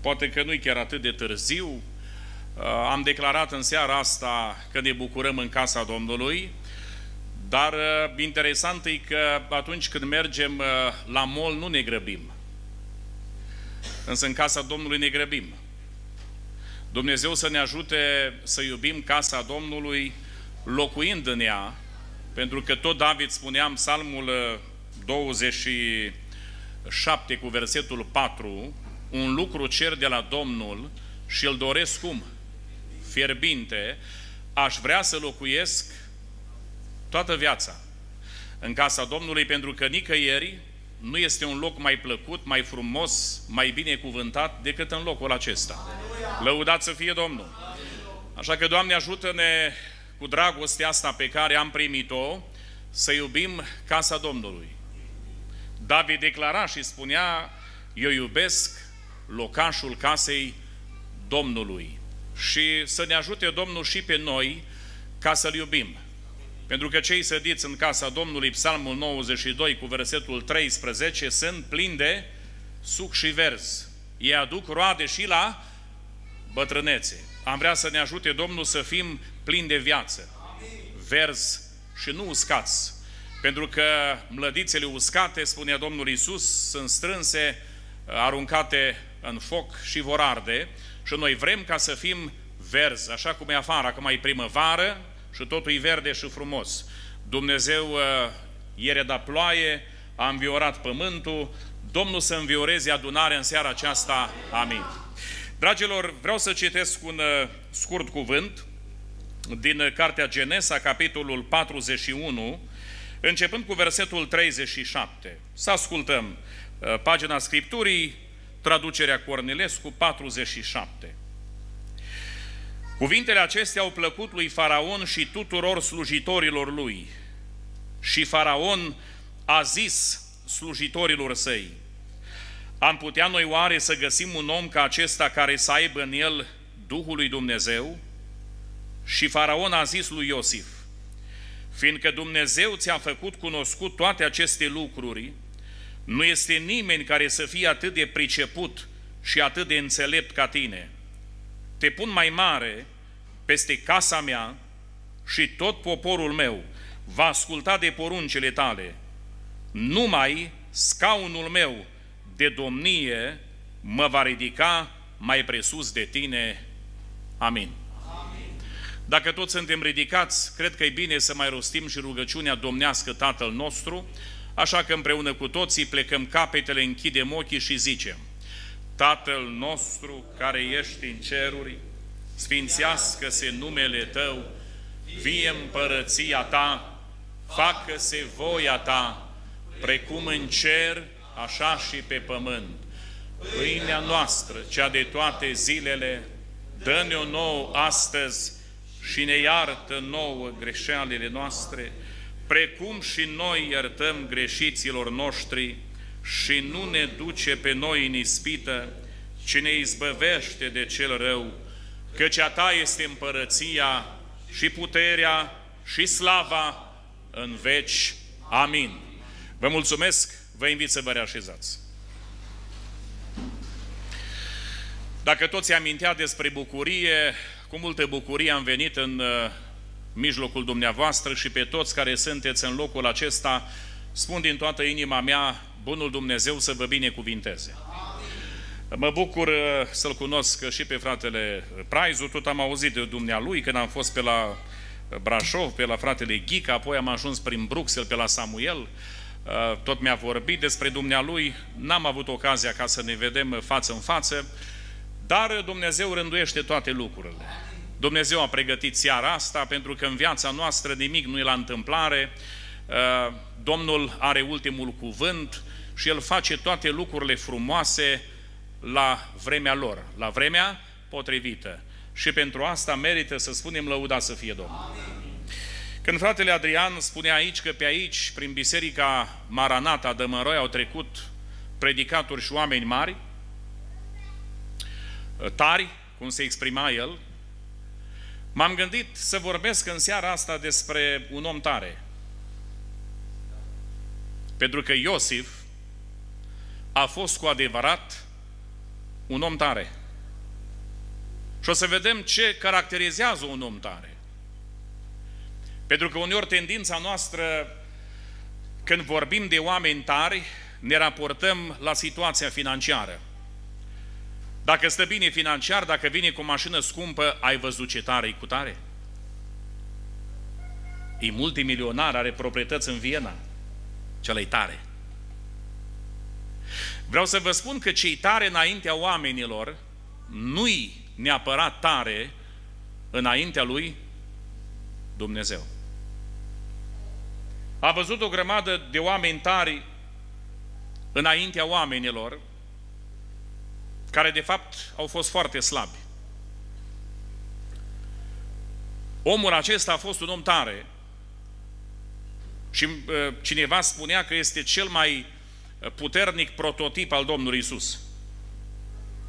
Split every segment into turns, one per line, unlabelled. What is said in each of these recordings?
poate că nu-i chiar atât de târziu. Uh, am declarat în seara asta că ne bucurăm în casa Domnului, dar uh, interesant e că atunci când mergem uh, la mol nu ne grăbim. Însă în casa Domnului ne grăbim. Dumnezeu să ne ajute să iubim casa Domnului locuind în ea, pentru că tot David spunea în psalmul 27 cu versetul 4, un lucru cer de la Domnul și îl doresc cum? Fierbinte, aș vrea să locuiesc toată viața în casa Domnului, pentru că nicăieri nu este un loc mai plăcut, mai frumos, mai bine cuvântat decât în locul acesta. Lăudați să fie Domnul! Așa că, Doamne, ajută-ne cu dragostea asta pe care am primit-o să iubim casa Domnului. David declara și spunea, eu iubesc locașul casei Domnului. Și să ne ajute Domnul și pe noi ca să-L iubim. Pentru că cei sădiți în casa Domnului, Psalmul 92 cu versetul 13, sunt plini de suc și verz. Ei aduc roade și la bătrânețe. Am vrea să ne ajute Domnul să fim plini de viață, verzi și nu uscați. Pentru că mlădițele uscate, spunea Domnul Isus, sunt strânse, aruncate în foc și vor arde și noi vrem ca să fim verzi, așa cum e afară, acum e primăvară și totul e verde și frumos. Dumnezeu uh, ieri da ploaie, a înviorat pământul, Domnul să învioreze adunarea în seara aceasta. Amin. Dragilor, vreau să citesc un uh, scurt cuvânt din uh, Cartea Genesa, capitolul 41, începând cu versetul 37. Să ascultăm pagina Scripturii, traducerea Cornilescu 47. Cuvintele acestea au plăcut lui Faraon și tuturor slujitorilor lui. Și Faraon a zis slujitorilor săi, am putea noi oare să găsim un om ca acesta care să aibă în el Duhul lui Dumnezeu? Și Faraon a zis lui Iosif, fiindcă Dumnezeu ți-a făcut cunoscut toate aceste lucruri, nu este nimeni care să fie atât de priceput și atât de înțelept ca tine. Te pun mai mare peste casa mea și tot poporul meu va asculta de poruncile tale. Numai scaunul meu de domnie mă va ridica mai presus de tine. Amin. Dacă toți suntem ridicați, cred că e bine să mai rostim și rugăciunea domnească Tatăl nostru, Așa că împreună cu toții plecăm capetele, închidem ochii și zicem Tatăl nostru care ești în ceruri, sfințească-se numele Tău, vie împărăția Ta, facă-se voia Ta, precum în cer, așa și pe pământ. Pâinea noastră, cea de toate zilele, dă-ne-o nouă astăzi și ne iartă nouă greșealele noastre, precum și noi iertăm greșiților noștri și nu ne duce pe noi în ispită, ci ne izbăvește de cel rău, căci a Ta este împărăția și puterea și slava în veci. Amin. Vă mulțumesc, vă invit să vă reașezați. Dacă toți amintea despre bucurie, cu multă bucurie am venit în uh, mijlocul dumneavoastră și pe toți care sunteți în locul acesta, spun din toată inima mea, Bunul Dumnezeu să vă binecuvinteze. Mă bucur uh, să-L cunosc și pe fratele Praizu, tot am auzit de dumnealui când am fost pe la Brașov, pe la fratele Ghica, apoi am ajuns prin Bruxelles, pe la Samuel, uh, tot mi-a vorbit despre dumnealui, n-am avut ocazia ca să ne vedem față în față, dar Dumnezeu rânduiește toate lucrurile. Dumnezeu a pregătit seara asta pentru că în viața noastră nimic nu e la întâmplare. Uh, Domnul are ultimul cuvânt și El face toate lucrurile frumoase la vremea lor, la vremea potrivită. Și pentru asta merită să spunem lăuda să fie Domnul. Când fratele Adrian spunea aici că pe aici, prin biserica Maranata de Măroi, au trecut predicatori și oameni mari, tari, cum se exprima el, M-am gândit să vorbesc în seara asta despre un om tare. Pentru că Iosif a fost cu adevărat un om tare. Și o să vedem ce caracterizează un om tare. Pentru că uneori tendința noastră, când vorbim de oameni tari, ne raportăm la situația financiară. Dacă stă bine financiar, dacă vine cu o mașină scumpă, ai văzut ce tare cu tare? E multimilionar, are proprietăți în Viena. cel tare. Vreau să vă spun că cei tare înaintea oamenilor nu-i neapărat tare înaintea lui Dumnezeu. A văzut o grămadă de oameni tari înaintea oamenilor, care de fapt au fost foarte slabi. Omul acesta a fost un om tare și uh, cineva spunea că este cel mai uh, puternic prototip al Domnului Isus.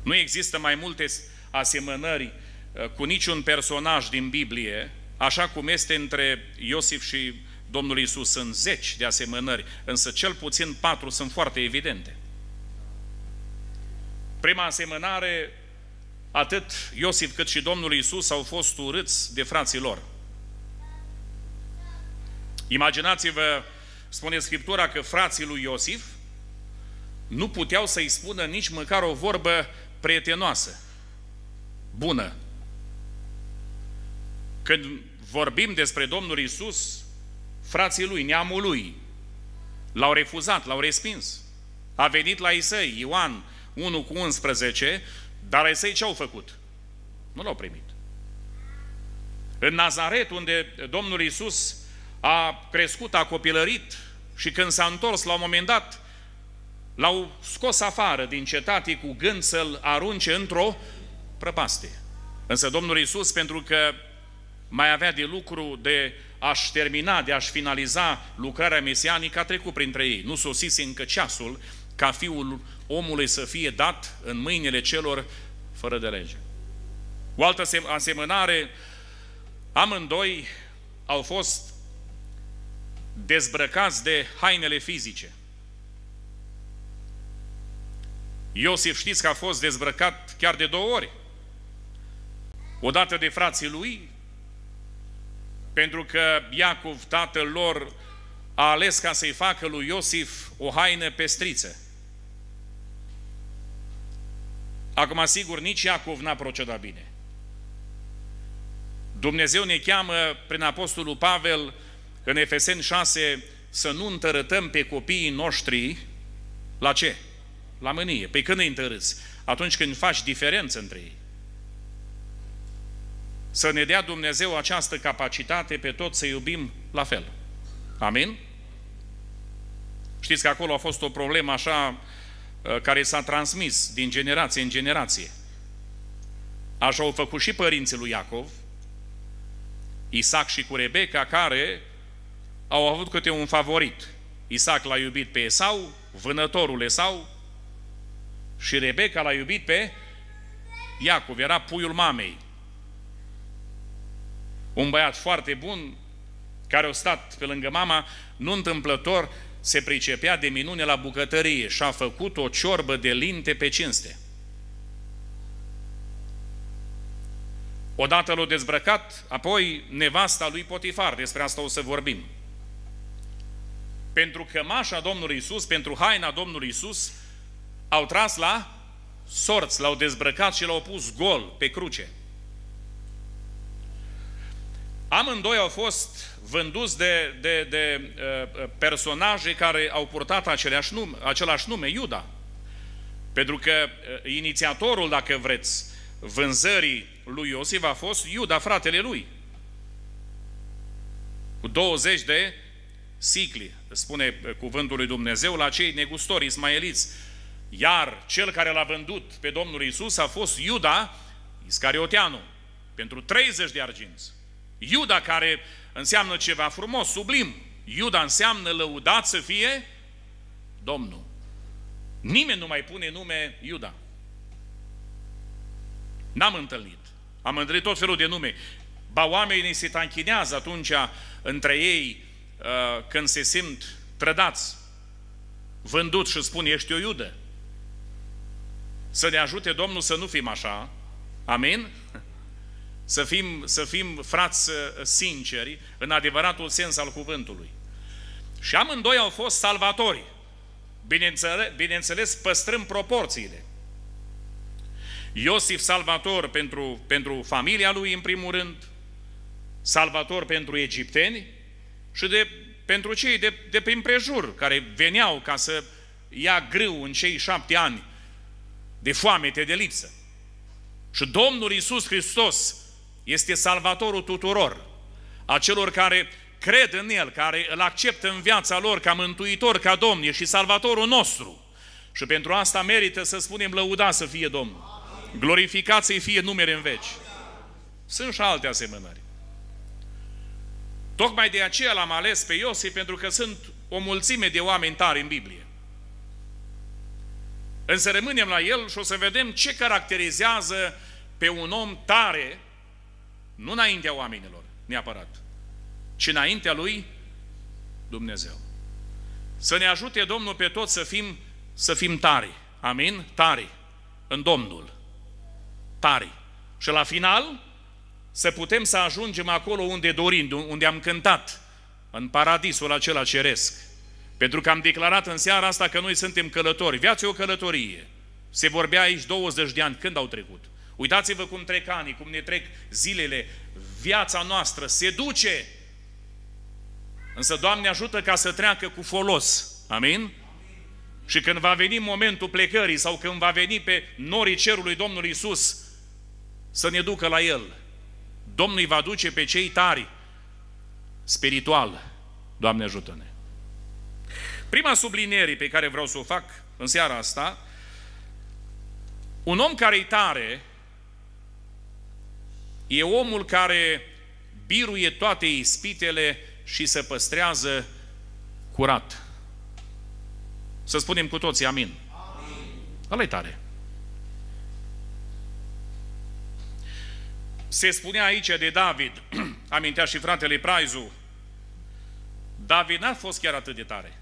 Nu există mai multe asemănări uh, cu niciun personaj din Biblie, așa cum este între Iosif și Domnul Isus. Sunt zeci de asemănări, însă cel puțin patru sunt foarte evidente. Prima asemănare, atât Iosif cât și Domnul Isus au fost urâți de frații lor. Imaginați-vă, spune Scriptura, că frații lui Iosif nu puteau să-i spună nici măcar o vorbă prietenoasă, bună. Când vorbim despre Domnul Isus, frații lui, neamul lui, l-au refuzat, l-au respins. A venit la Isai, Ioan 1 cu 11, dar ai săi ce-au făcut? Nu l-au primit. În Nazaret, unde Domnul Isus a crescut, a copilărit și când s-a întors la un moment dat, l-au scos afară din cetate cu gând să-l arunce într-o prăpastie. Însă Domnul Isus, pentru că mai avea de lucru de a-și termina, de a-și finaliza lucrarea mesianică, a trecut printre ei. Nu sosise încă ceasul ca Fiul omului să fie dat în mâinile celor fără de lege. O altă asemănare, amândoi au fost dezbrăcați de hainele fizice. Iosif știți că a fost dezbrăcat chiar de două ori. Odată de frații lui, pentru că Iacov, tatăl lor, a ales ca să-i facă lui Iosif o haină pestriță. Acum, sigur, nici Iacov n-a procedat bine. Dumnezeu ne cheamă prin Apostolul Pavel în Efeseni 6 să nu întărătăm pe copiii noștri la ce? La mânie. Pe când îi întărâți? Atunci când faci diferență între ei. Să ne dea Dumnezeu această capacitate pe tot să iubim la fel. Amin? Știți că acolo a fost o problemă așa uh, care s-a transmis din generație în generație. Așa au făcut și părinții lui Iacov, Isaac și cu Rebecca, care au avut câte un favorit. Isaac l-a iubit pe Esau, vânătorul Esau, și Rebecca l-a iubit pe Iacov, era puiul mamei. Un băiat foarte bun, care a stat pe lângă mama, nu întâmplător, se pricepea de minune la bucătărie și a făcut o ciorbă de linte pe cinste. Odată l-a dezbrăcat, apoi nevasta lui Potifar, despre asta o să vorbim. Pentru cămașa Domnului Isus, pentru haina Domnului Isus, au tras la sorți, l-au dezbrăcat și l-au pus gol pe cruce. Amândoi au fost vânduți de, de, de uh, personaje care au purtat aceleași nume, același nume, Iuda. Pentru că uh, inițiatorul, dacă vreți, vânzării lui Iosif a fost Iuda, fratele lui. Cu 20 de sicli, spune cuvântul lui Dumnezeu, la cei negustori ismaeliți. Iar cel care l-a vândut pe Domnul Isus a fost Iuda Iscarioteanu, pentru 30 de arginți. Iuda care înseamnă ceva frumos, sublim. Iuda înseamnă lăudat să fie Domnul. Nimeni nu mai pune nume Iuda. N-am întâlnit. Am întâlnit tot felul de nume. Ba oamenii se tanchinează atunci între ei uh, când se simt trădați, vândut și spun ești o iudă. Să ne ajute Domnul să nu fim așa. Amin? Să fim, să fim frați uh, sinceri în adevăratul sens al cuvântului. Și amândoi au fost salvatori. Bineînțeles, bineînțeles păstrând proporțiile. Iosif salvator pentru, pentru familia lui în primul rând, salvator pentru egipteni și de, pentru cei de, de prin prejur care veneau ca să ia grâu în cei șapte ani de foamete, de lipsă. Și Domnul Isus Hristos este salvatorul tuturor, a celor care cred în El, care îl acceptă în viața lor ca mântuitor, ca Domn, și salvatorul nostru. Și pentru asta merită să spunem lăuda să fie Domnul. Glorificat să fie numere în veci. Sunt și alte asemănări. Tocmai de aceea l-am ales pe Iosif, pentru că sunt o mulțime de oameni tari în Biblie. Însă rămânem la el și o să vedem ce caracterizează pe un om tare, nu înaintea oamenilor, neapărat, ci înaintea lui Dumnezeu. Să ne ajute Domnul pe toți să fim, să fim tari. Amin? Tari. În Domnul. Tari. Și la final, să putem să ajungem acolo unde dorim, unde am cântat, în paradisul acela ceresc. Pentru că am declarat în seara asta că noi suntem călători. Viața e o călătorie. Se vorbea aici 20 de ani. Când au trecut? Uitați-vă cum trec anii, cum ne trec zilele. Viața noastră se duce. Însă Doamne ajută ca să treacă cu folos. Amin? Și când va veni momentul plecării sau când va veni pe norii cerului Domnul Isus să ne ducă la El, Domnul îi va duce pe cei tari spiritual. Doamne ajută-ne! Prima subliniere pe care vreau să o fac în seara asta, un om care e tare e omul care biruie toate ispitele și se păstrează curat. Să spunem cu toții amin. amin. Ăla e tare. Se spunea aici de David, amintea și fratele Praizu, David n-a fost chiar atât de tare.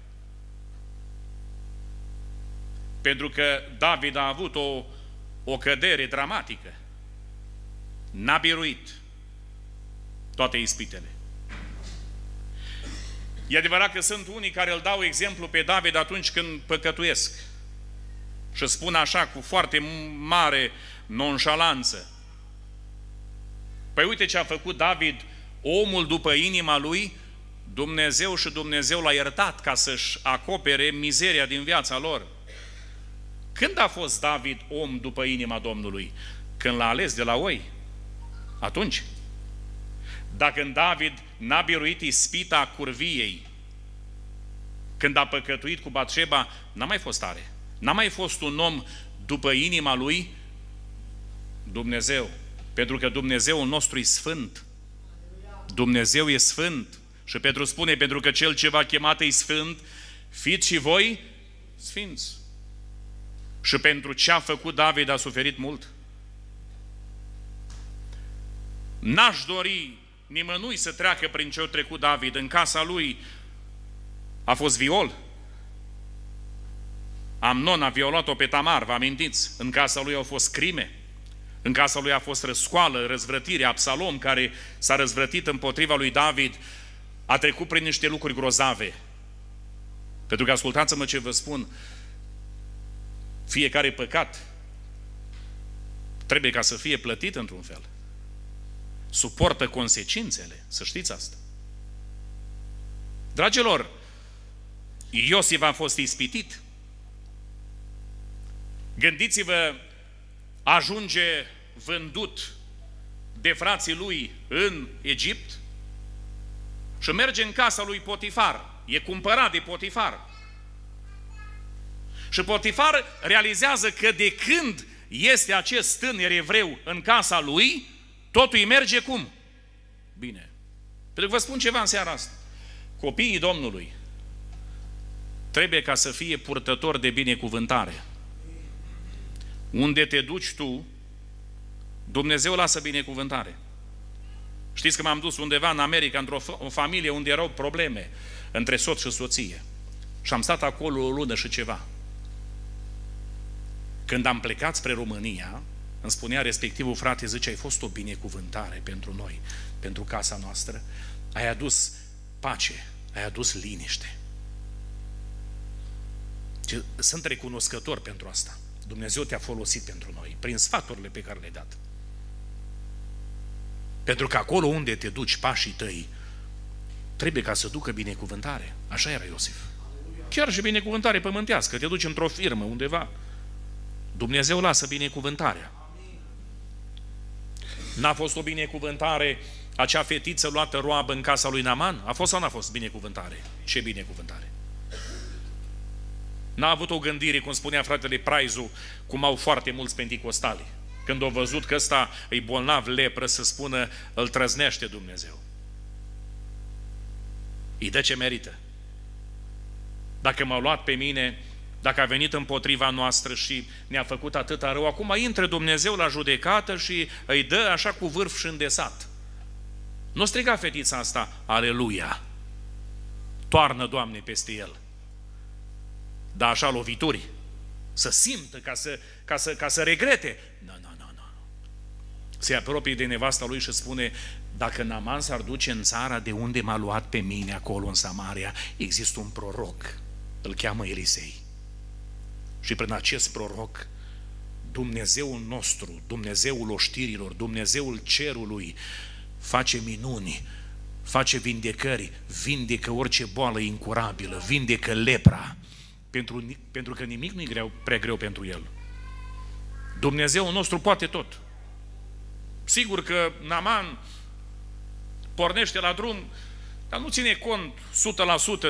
Pentru că David a avut o, o cădere dramatică. N-a biruit toate ispitele. E adevărat că sunt unii care îl dau exemplu pe David atunci când păcătuiesc. Și spun așa, cu foarte mare nonșalanță. Păi uite ce a făcut David, omul după inima lui, Dumnezeu și Dumnezeu l-a iertat ca să-și acopere mizeria din viața lor. Când a fost David om după inima Domnului? Când l-a ales de la oi. Atunci. Dacă în David n-a biruit ispita curviei, când a păcătuit cu Batșeba, n-a mai fost tare. N-a mai fost un om după inima lui Dumnezeu. Pentru că Dumnezeul nostru e sfânt. Dumnezeu e sfânt. Și Petru spune, pentru că cel ce v-a chemat e sfânt, fiți și voi sfinți. Și pentru ce a făcut David a suferit mult. N-aș dori nimănui să treacă prin ce a trecut David. În casa lui a fost viol. Amnon a violat-o pe Tamar, vă amintiți? În casa lui au fost crime. În casa lui a fost răscoală, răzvrătire, Absalom, care s-a răzvrătit împotriva lui David, a trecut prin niște lucruri grozave. Pentru că ascultați-mă ce vă spun, fiecare păcat trebuie ca să fie plătit într-un fel. Suportă consecințele, să știți asta. Dragilor, Iosif a fost ispitit. Gândiți-vă, ajunge vândut de frații lui în Egipt și merge în casa lui Potifar. E cumpărat de Potifar. Și Potifar realizează că de când este acest tânăr evreu în casa lui, totul îi merge cum? Bine. Pentru că vă spun ceva în seara asta. Copiii Domnului trebuie ca să fie purtători de binecuvântare. Unde te duci tu, Dumnezeu lasă binecuvântare. Știți că m-am dus undeva în America, într-o o familie unde erau probleme între soț și soție. Și am stat acolo o lună și ceva. Când am plecat spre România, îmi spunea respectivul frate, zice, ai fost o binecuvântare pentru noi, pentru casa noastră, ai adus pace, ai adus liniște. Sunt recunoscător pentru asta. Dumnezeu te-a folosit pentru noi, prin sfaturile pe care le-ai dat. Pentru că acolo unde te duci pașii tăi, trebuie ca să ducă binecuvântare. Așa era Iosif. Chiar și binecuvântare pământească. Te duci într-o firmă undeva. Dumnezeu lasă binecuvântarea. N-a fost o binecuvântare acea fetiță luată roabă în casa lui Naman? A fost sau n-a fost binecuvântare? Ce binecuvântare? N-a avut o gândire, cum spunea fratele Praizu, cum au foarte mulți penticostali. Când au văzut că ăsta îi bolnav lepră, să spună, îl trăznește Dumnezeu. Îi dă ce merită. Dacă m-au luat pe mine, dacă a venit împotriva noastră și ne-a făcut atâta rău, acum intră Dumnezeu la judecată și îi dă așa cu vârf și îndesat. Nu striga fetița asta, aleluia! Toarnă, Doamne, peste el. Da așa lovituri. Să simtă, ca să, ca să, ca să regrete. Nu, nu, nu, nu. Se apropie de nevasta lui și spune, dacă Naman s-ar duce în țara de unde m-a luat pe mine, acolo în Samaria, există un proroc. Îl cheamă Elisei. Și prin acest proroc, Dumnezeul nostru, Dumnezeul oștirilor, Dumnezeul cerului, face minuni, face vindecări, vindecă orice boală incurabilă, vindecă lepra, pentru, pentru că nimic nu e greu, prea greu pentru El. Dumnezeu nostru poate tot. Sigur că Naman pornește la drum, dar nu ține cont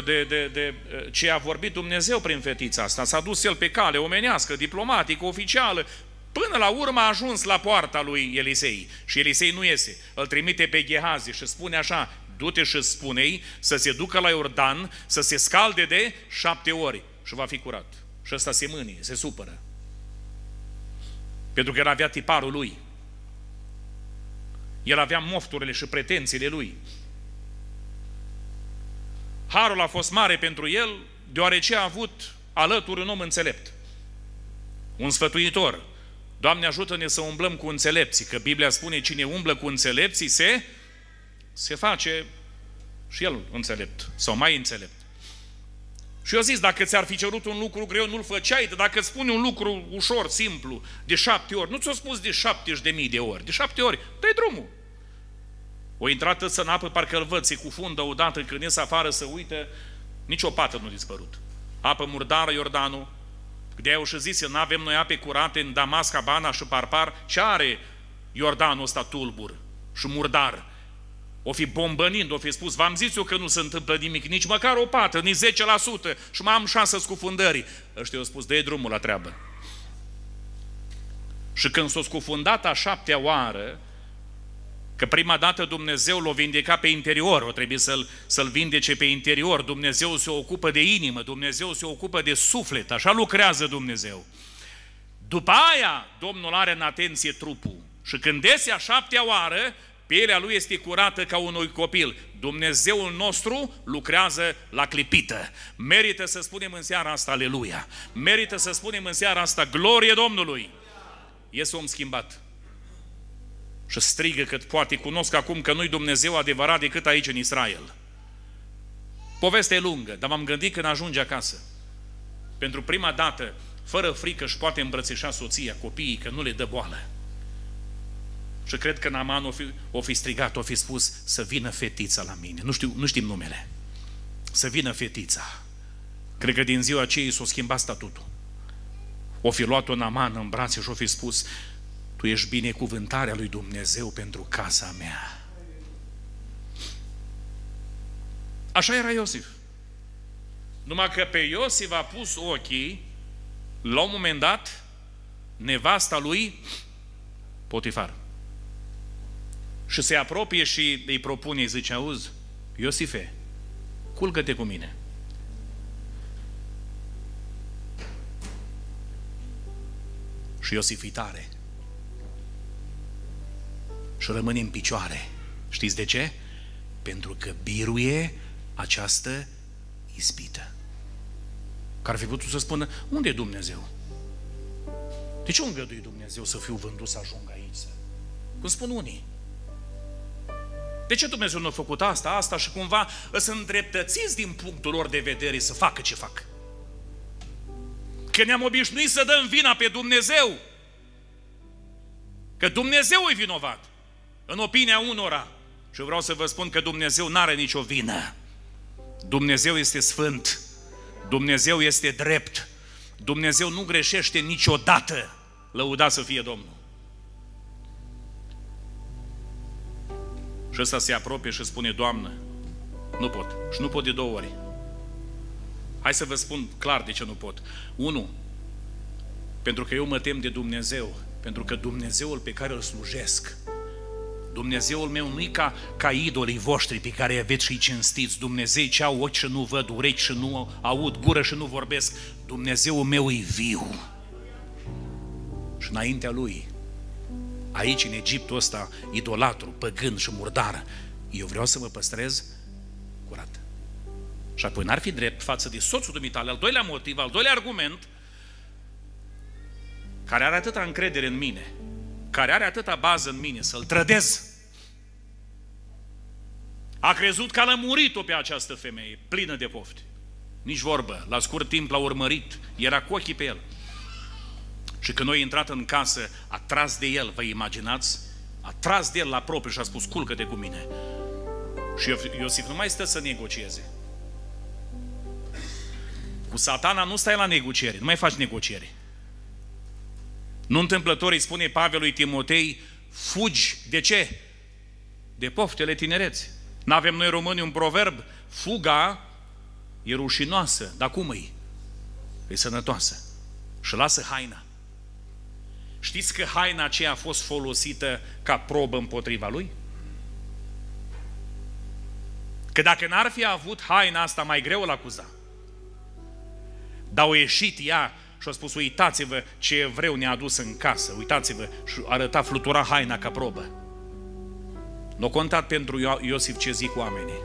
100% de, de, de ce a vorbit Dumnezeu prin fetița asta. S-a dus el pe cale omenească, diplomatică, oficială, Până la urmă a ajuns la poarta lui Elisei și Elisei nu iese. Îl trimite pe Gehazi și spune așa, du-te și spune să se ducă la Iordan, să se scalde de șapte ori și va fi curat. Și ăsta se mânie, se supără. Pentru că el avea tiparul lui. El avea mofturile și pretențiile lui. Harul a fost mare pentru el, deoarece a avut alături un om înțelept. Un sfătuitor. Doamne ajută-ne să umblăm cu înțelepții, că Biblia spune cine umblă cu înțelepții se, se face și el înțelept sau mai înțelept. Și eu zis, dacă ți-ar fi cerut un lucru greu, nu-l făceai, dacă îți spune un lucru ușor, simplu, de șapte ori, nu ți-o spus de șapteci de mii de ori, de șapte ori, dă drumul. O intrat să în apă, parcă îl văd, se cufundă odată, când ies afară să uită, nici o pată nu a dispărut. Apă murdară, Iordanul, de aia și zis, nu avem noi ape curate în Damasc, Abana și Parpar, ce are Iordanul ăsta tulbur și murdar? O fi bombănind, o fi spus, v-am zis eu că nu se întâmplă nimic, nici măcar o pată, nici 10% și mai am șansă scufundării. Ăștia au spus, dă drumul la treabă. Și când s-a scufundat a șaptea oară, Că prima dată Dumnezeu l-o vindeca pe interior, o trebuie să-l, să-l vindece pe interior. Dumnezeu se ocupă de inimă, Dumnezeu se ocupă de suflet, așa lucrează Dumnezeu. După aia, Domnul are în atenție trupul. Și când iese a șaptea oară, pielea lui este curată ca unui copil. Dumnezeul nostru lucrează la clipită. Merită să spunem în seara asta, aleluia. Merită să spunem în seara asta, glorie Domnului. Este om schimbat și strigă cât poate, cunosc acum că nu-i Dumnezeu adevărat decât aici în Israel. Povestea e lungă, dar m-am gândit când ajunge acasă. Pentru prima dată, fără frică, își poate îmbrățișa soția, copiii, că nu le dă boală. Și cred că Naman o fi, o fi strigat, o fi spus să vină fetița la mine. Nu, știu, nu știm numele. Să vină fetița. Cred că din ziua aceea s-a schimbat statutul. O fi luat-o Naman în brațe și o fi spus tu ești binecuvântarea lui Dumnezeu pentru casa mea. Așa era Iosif. Numai că pe Iosif a pus ochii, la un moment dat, nevasta lui Potifar. Și se apropie și îi propune, îi zice, auzi, Iosife, culcă-te cu mine. Și Iosif e tare și rămâne în picioare. Știți de ce? Pentru că biruie această ispită. Care ar fi putut să spună, unde e Dumnezeu? De ce îngădui Dumnezeu să fiu vândut să ajung aici? Cum spun unii. De ce Dumnezeu nu a făcut asta, asta și cumva să îndreptățiți din punctul lor de vedere să facă ce fac? Că ne-am obișnuit să dăm vina pe Dumnezeu. Că Dumnezeu e vinovat. În opinia unora. Și vreau să vă spun că Dumnezeu nu are nicio vină. Dumnezeu este sfânt. Dumnezeu este drept. Dumnezeu nu greșește niciodată. Lăuda să fie Domnul. Și ăsta se apropie și spune, Doamnă, nu pot. Și nu pot de două ori. Hai să vă spun clar de ce nu pot. Unu, pentru că eu mă tem de Dumnezeu. Pentru că Dumnezeul pe care îl slujesc, Dumnezeul meu nu e ca, ca idolii voștri pe care aveți și cinstiți. Dumnezeu ce au ochi și nu văd, urechi și nu aud, gură și nu vorbesc. Dumnezeul meu e viu. Și înaintea lui aici, în Egiptul ăsta, idolatru, păgân și murdar, eu vreau să mă păstrez curat. Și apoi n-ar fi drept față de soțul dumitale, al doilea motiv, al doilea argument, care are atâta încredere în mine, care are atâta bază în mine, să-l trădez. A crezut că a lămurit-o pe această femeie, plină de pofte. Nici vorbă, la scurt timp l-a urmărit, era cu ochii pe el. Și când noi intrat în casă, a tras de el, vă imaginați? A tras de el la propriu și a spus, culcă-te cu mine. Și Iosif nu mai stă să negocieze. Cu satana nu stai la negociere, nu mai faci negociere. Nu întâmplător îi spune Pavel lui Timotei, fugi. De ce? De poftele tinereți. Nu avem noi români un proverb, fuga e rușinoasă, dar cum e? E sănătoasă. Și lasă haina. Știți că haina aceea a fost folosită ca probă împotriva lui? Că dacă n-ar fi avut haina asta, mai greu îl acuza. Dar au ieșit ea și a spus, uitați-vă ce evreu ne-a adus în casă, uitați-vă, și arăta flutura haina ca probă. Nu a contat pentru Iosif ce zic oamenii.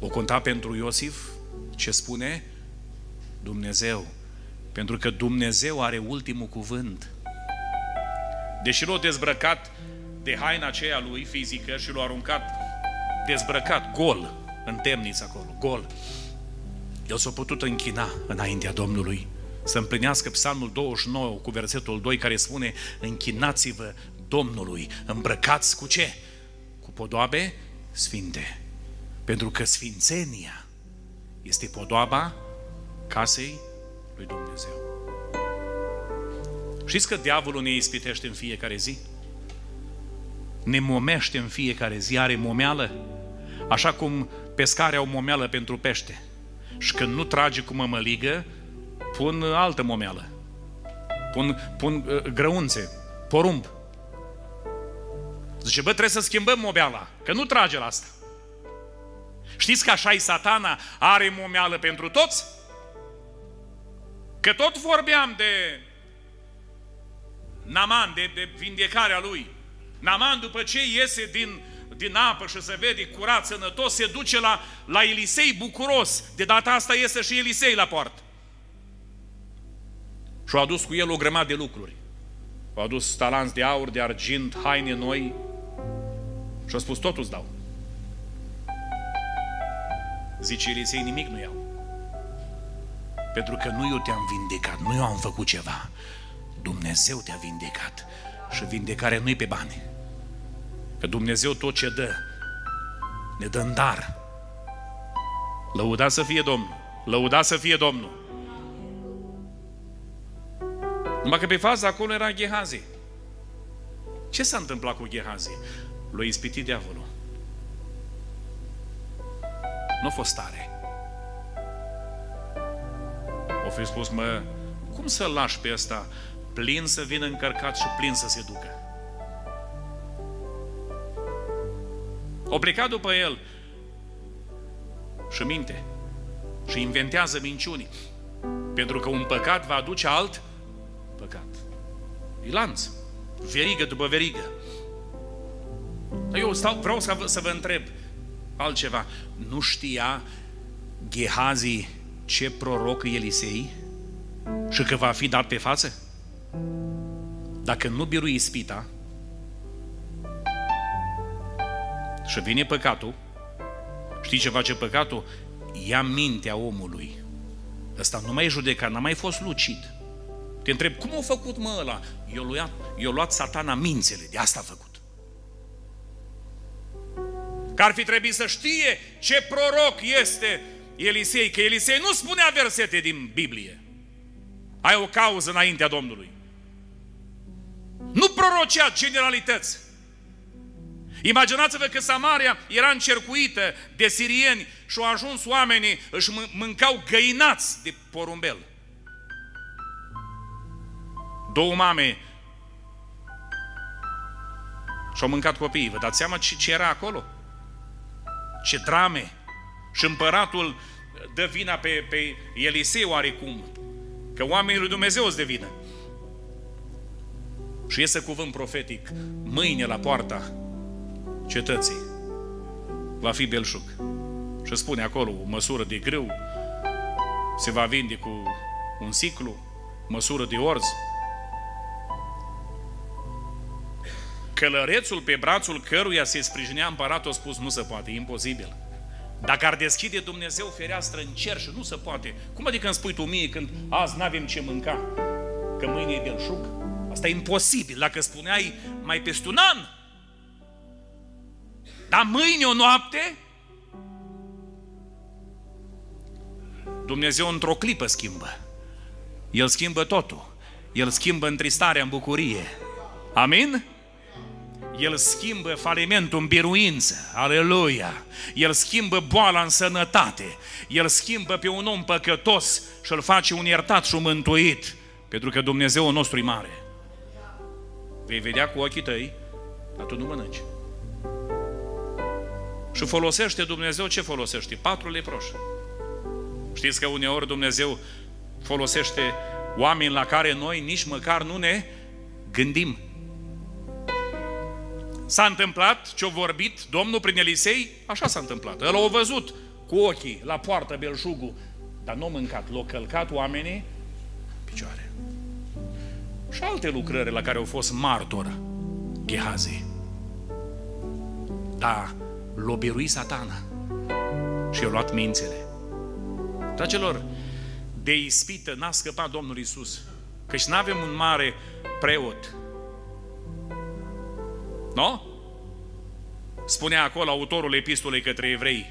O conta pentru Iosif ce spune Dumnezeu. Pentru că Dumnezeu are ultimul cuvânt. Deși l-a dezbrăcat de haina aceea lui fizică și l-a aruncat dezbrăcat, gol, în temniță acolo, gol. El s-a putut închina înaintea Domnului să împlinească psalmul 29 cu versetul 2 care spune Închinați-vă Domnului, îmbrăcați cu ce? Cu podoabe sfinte. Pentru că sfințenia este podoaba casei lui Dumnezeu. Știți că diavolul ne ispitește în fiecare zi? Ne momește în fiecare zi, are momeală, așa cum pescarea au momeală pentru pește. Și când nu trage cu mămăligă, pun altă momeală. Pun, pun uh, grăunțe, porumb. Zice, bă, trebuie să schimbăm momeala, că nu trage la asta. Știți că așa e satana, are momeală pentru toți? Că tot vorbeam de Naman, de, de vindecarea lui. Naman, după ce iese din, din apă și se vede curat, sănătos, se duce la, la Elisei bucuros. De data asta iese și Elisei la poartă. Și-a adus cu el o grămadă de lucruri. a adus talanți de aur, de argint, haine noi și a spus, totul îți dau. Zice Elisei, nimic nu iau. Pentru că nu eu te-am vindecat, nu eu am făcut ceva. Dumnezeu te-a vindecat. Și vindecarea nu-i pe bani. Că Dumnezeu tot ce dă, ne dă în dar. Lăuda să fie Domnul. Lăuda să fie Domnul. Numai că pe faza acolo era Gehazi. Ce s-a întâmplat cu Gehazi? L-a ispitit diavolul. Nu a fost tare o fi spus, mă, cum să lași pe ăsta plin să vină încărcat și plin să se ducă? O plecat după el și minte și inventează minciuni. Pentru că un păcat va aduce alt păcat. E lanț. Verigă după verigă. Eu stau, vreau să vă, să vă întreb altceva. Nu știa Gehazi ce proroc Elisei? și că va fi dat pe față? Dacă nu birui ispita și vine păcatul, știi ce face păcatul? Ia mintea omului. Ăsta nu mai e judecat, n-a mai fost lucid. Te întreb, cum a făcut mă ăla? Eu luat, eu luat satana mințele, de asta a făcut. Că ar fi trebuit să știe ce proroc este Elisei, că Elisei nu spunea versete din Biblie. Ai o cauză înaintea Domnului. Nu prorocea generalități. Imaginați-vă că Samaria era încercuită de sirieni și au ajuns oamenii, își mâncau găinați de porumbel. Două mame și-au mâncat copiii. Vă dați seama ce, ce era acolo? Ce drame! Și împăratul dă vina pe, pe Elisei oarecum, că oamenii lui Dumnezeu îți de vină. Și iese cuvânt profetic, mâine la poarta cetății va fi belșug. Și spune acolo o măsură de grâu, se va vinde cu un ciclu, măsură de orz. Călărețul pe brațul căruia se sprijinea împăratul a spus, nu se poate, e imposibil. Dacă ar deschide Dumnezeu fereastră în cer și nu se poate, cum adică îmi spui tu mie când azi nu avem ce mânca, că mâine e belșug? Asta e imposibil. Dacă spuneai mai peste un an, dar mâine o noapte, Dumnezeu într-o clipă schimbă. El schimbă totul. El schimbă întristarea în bucurie. Amin? El schimbă falimentul în biruință. Aleluia! El schimbă boala în sănătate. El schimbă pe un om păcătos și îl face un iertat și un mântuit. Pentru că Dumnezeu nostru e mare. Vei vedea cu ochii tăi, dar tu nu mănânci. Și folosește Dumnezeu ce folosește? Patru leproși. Știți că uneori Dumnezeu folosește oameni la care noi nici măcar nu ne gândim. S-a întâmplat ce-a vorbit Domnul prin Elisei? Așa s-a întâmplat. El a văzut cu ochii la poartă belșugul, dar nu a mâncat. L-au călcat oamenii picioare. Și alte lucrări la care au fost martor Gehazi. Da, l-a birui satana și i-a luat mințele. Dragilor, de ispită n-a scăpat Domnul Isus. Căci nu avem un mare preot. Nu? Spunea acolo autorul epistolei către evrei.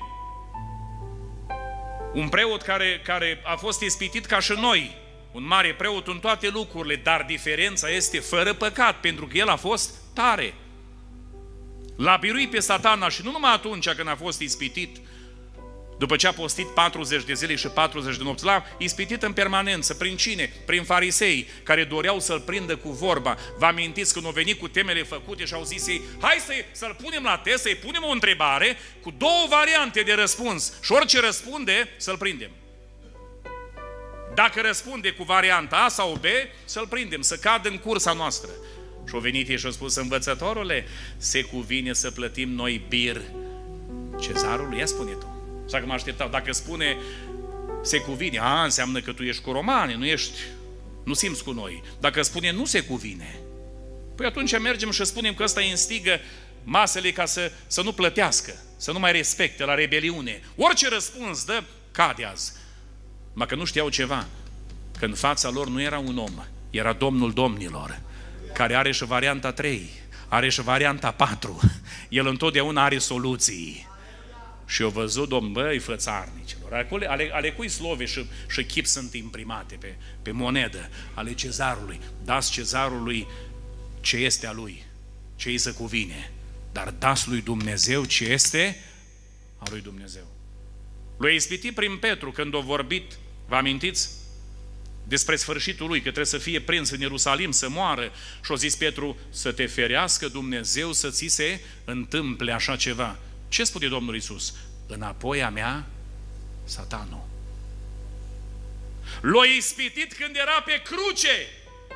Un preot care, care a fost ispitit ca și noi, un mare preot în toate lucrurile, dar diferența este fără păcat, pentru că el a fost tare. L-a biruit pe satana și nu numai atunci când a fost ispitit, după ce a postit 40 de zile și 40 de nopți, l-a ispitit în permanență. Prin cine? Prin farisei, care doreau să-l prindă cu vorba. Vă amintiți când au venit cu temele făcute și au zis ei, hai să, să-l punem la test, să-i punem o întrebare cu două variante de răspuns. Și orice răspunde, să-l prindem. Dacă răspunde cu varianta A sau B, să-l prindem, să cadă în cursa noastră. Și-au venit ei și au spus, învățătorule, se cuvine să plătim noi bir cezarului? Ia spune tu. Așa că mă așteptau. Dacă spune se cuvine, a, înseamnă că tu ești cu romani, nu ești, nu simți cu noi. Dacă spune nu se cuvine, păi atunci mergem și spunem că ăsta instigă masele ca să, să nu plătească, să nu mai respecte la rebeliune. Orice răspuns dă, cade azi. Mă că nu știau ceva, că în fața lor nu era un om, era Domnul Domnilor, care are și varianta 3, are și varianta 4. El întotdeauna are soluții. Și eu văzut, domn, băi, fățarnicilor, ale, ale, ale cui slove și, și chip sunt imprimate pe, pe monedă, ale cezarului. Dați cezarului ce este a lui, ce îi se cuvine, dar dați lui Dumnezeu ce este a lui Dumnezeu. Lui ispitit prin Petru când a vorbit, vă amintiți? Despre sfârșitul lui, că trebuie să fie prins în Ierusalim, să moară. Și a zis Petru, să te ferească Dumnezeu să ți se întâmple așa ceva. Ce spune Domnul Isus? Înapoi a mea, satanul. L-a ispitit când era pe cruce,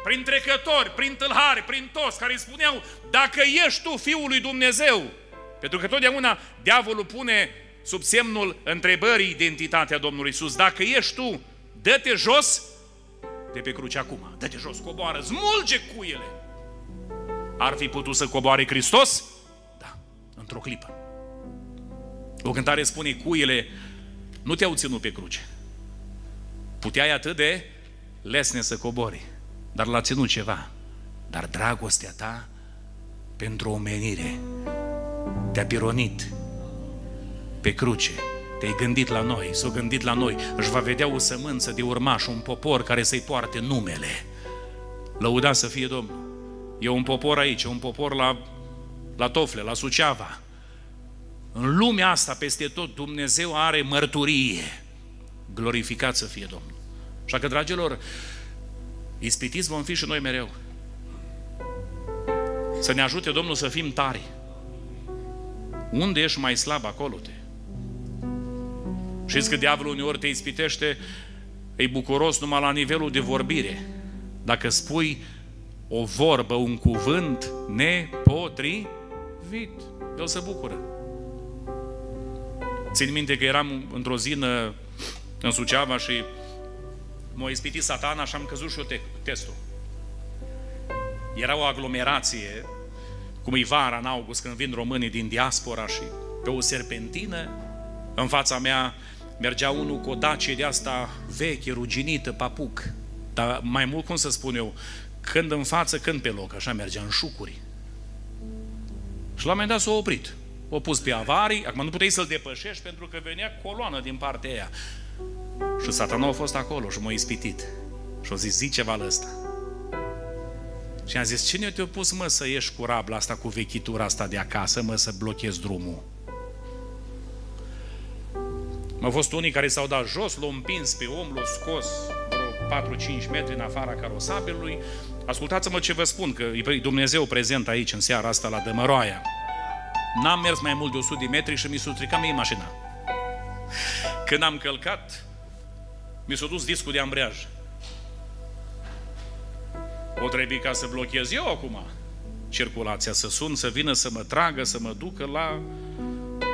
prin trecători, prin tâlhari, prin toți, care îi spuneau, dacă ești tu Fiul lui Dumnezeu, pentru că totdeauna diavolul pune sub semnul întrebării identitatea Domnului Isus. Dacă ești tu, dă-te jos de pe cruce acum. Dă-te jos, coboară, smulge cuiele. Ar fi putut să coboare Hristos? Da, într-o clipă. O cântare spune, cuiele nu te-au ținut pe cruce. Puteai atât de lesne să cobori, dar l-a ținut ceva. Dar dragostea ta pentru omenire te-a pironit pe cruce. Te-ai gândit la noi, s-o gândit la noi. Își va vedea o sămânță de urmaș, un popor care să-i poarte numele. Lăuda să fie Domnul. E un popor aici, un popor la, la Tofle, la Suceava. În lumea asta, peste tot, Dumnezeu are mărturie. Glorificat să fie Domnul. Așa că, dragilor, ispitiți vom fi și noi mereu. Să ne ajute Domnul să fim tari. Unde ești mai slab, acolo te. Știți că diavolul uneori te ispitește, e bucuros numai la nivelul de vorbire. Dacă spui o vorbă, un cuvânt nepotrivit, el se bucură. Țin minte că eram într-o zi în, în Suceava și m-a ispitit satana și am căzut și eu te- testul. Era o aglomerație, cum e vara în august, când vin românii din diaspora și pe o serpentină, în fața mea mergea unul cu o dacie de asta veche, ruginită, papuc. Dar mai mult, cum să spun eu, când în față, când pe loc, așa mergea în șucuri. Și la un moment dat s-a oprit. O pus pe avarii, acum nu puteai să-l depășești pentru că venea coloană din partea aia. Și satana a fost acolo și m-a ispitit. Și a zis, zi ceva la ăsta. Și am zis, cine te-a pus, mă, să ieși cu rabla asta, cu vechitura asta de acasă, mă, să blochezi drumul? Au fost unii care s-au dat jos, l-au împins pe om, l-au scos vreo 4-5 metri în afara carosabilului. Ascultați-mă ce vă spun, că e Dumnezeu prezent aici în seara asta la Dămăroaia. N-am mers mai mult de 100 de metri și mi s-a stricat mie mașina. Când am călcat, mi s-a dus discul de ambreiaj. O trebuie ca să blochez eu acum circulația, să sun, să vină să mă tragă, să mă ducă la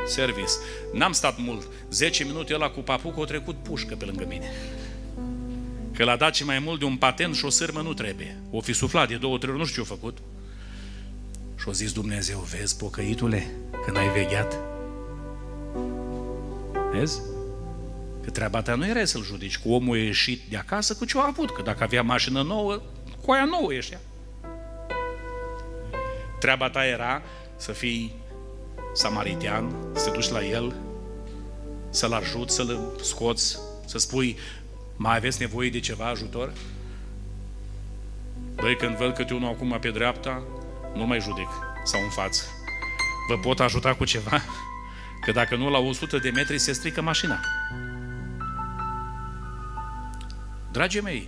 service. N-am stat mult. 10 minute ăla cu papuc o trecut pușcă pe lângă mine. Că l-a dat ce mai mult de un patent și o sârmă nu trebuie. O fi suflat de două, trei ori, nu știu ce a făcut. Și-a zis Dumnezeu, vezi, pocăitule, când ai vegheat? Vezi? Că treaba ta nu era să-l judici cu omul ieșit de acasă cu ce a avut, că dacă avea mașină nouă, cu aia nouă ieșea. Treaba ta era să fii samaritean, să te duci la el, să-l ajut, să-l scoți, să spui, mai aveți nevoie de ceva ajutor? Băi, când văd câte unul acum pe dreapta, nu mai judec sau în față. Vă pot ajuta cu ceva? Că dacă nu, la 100 de metri se strică mașina. Dragii mei,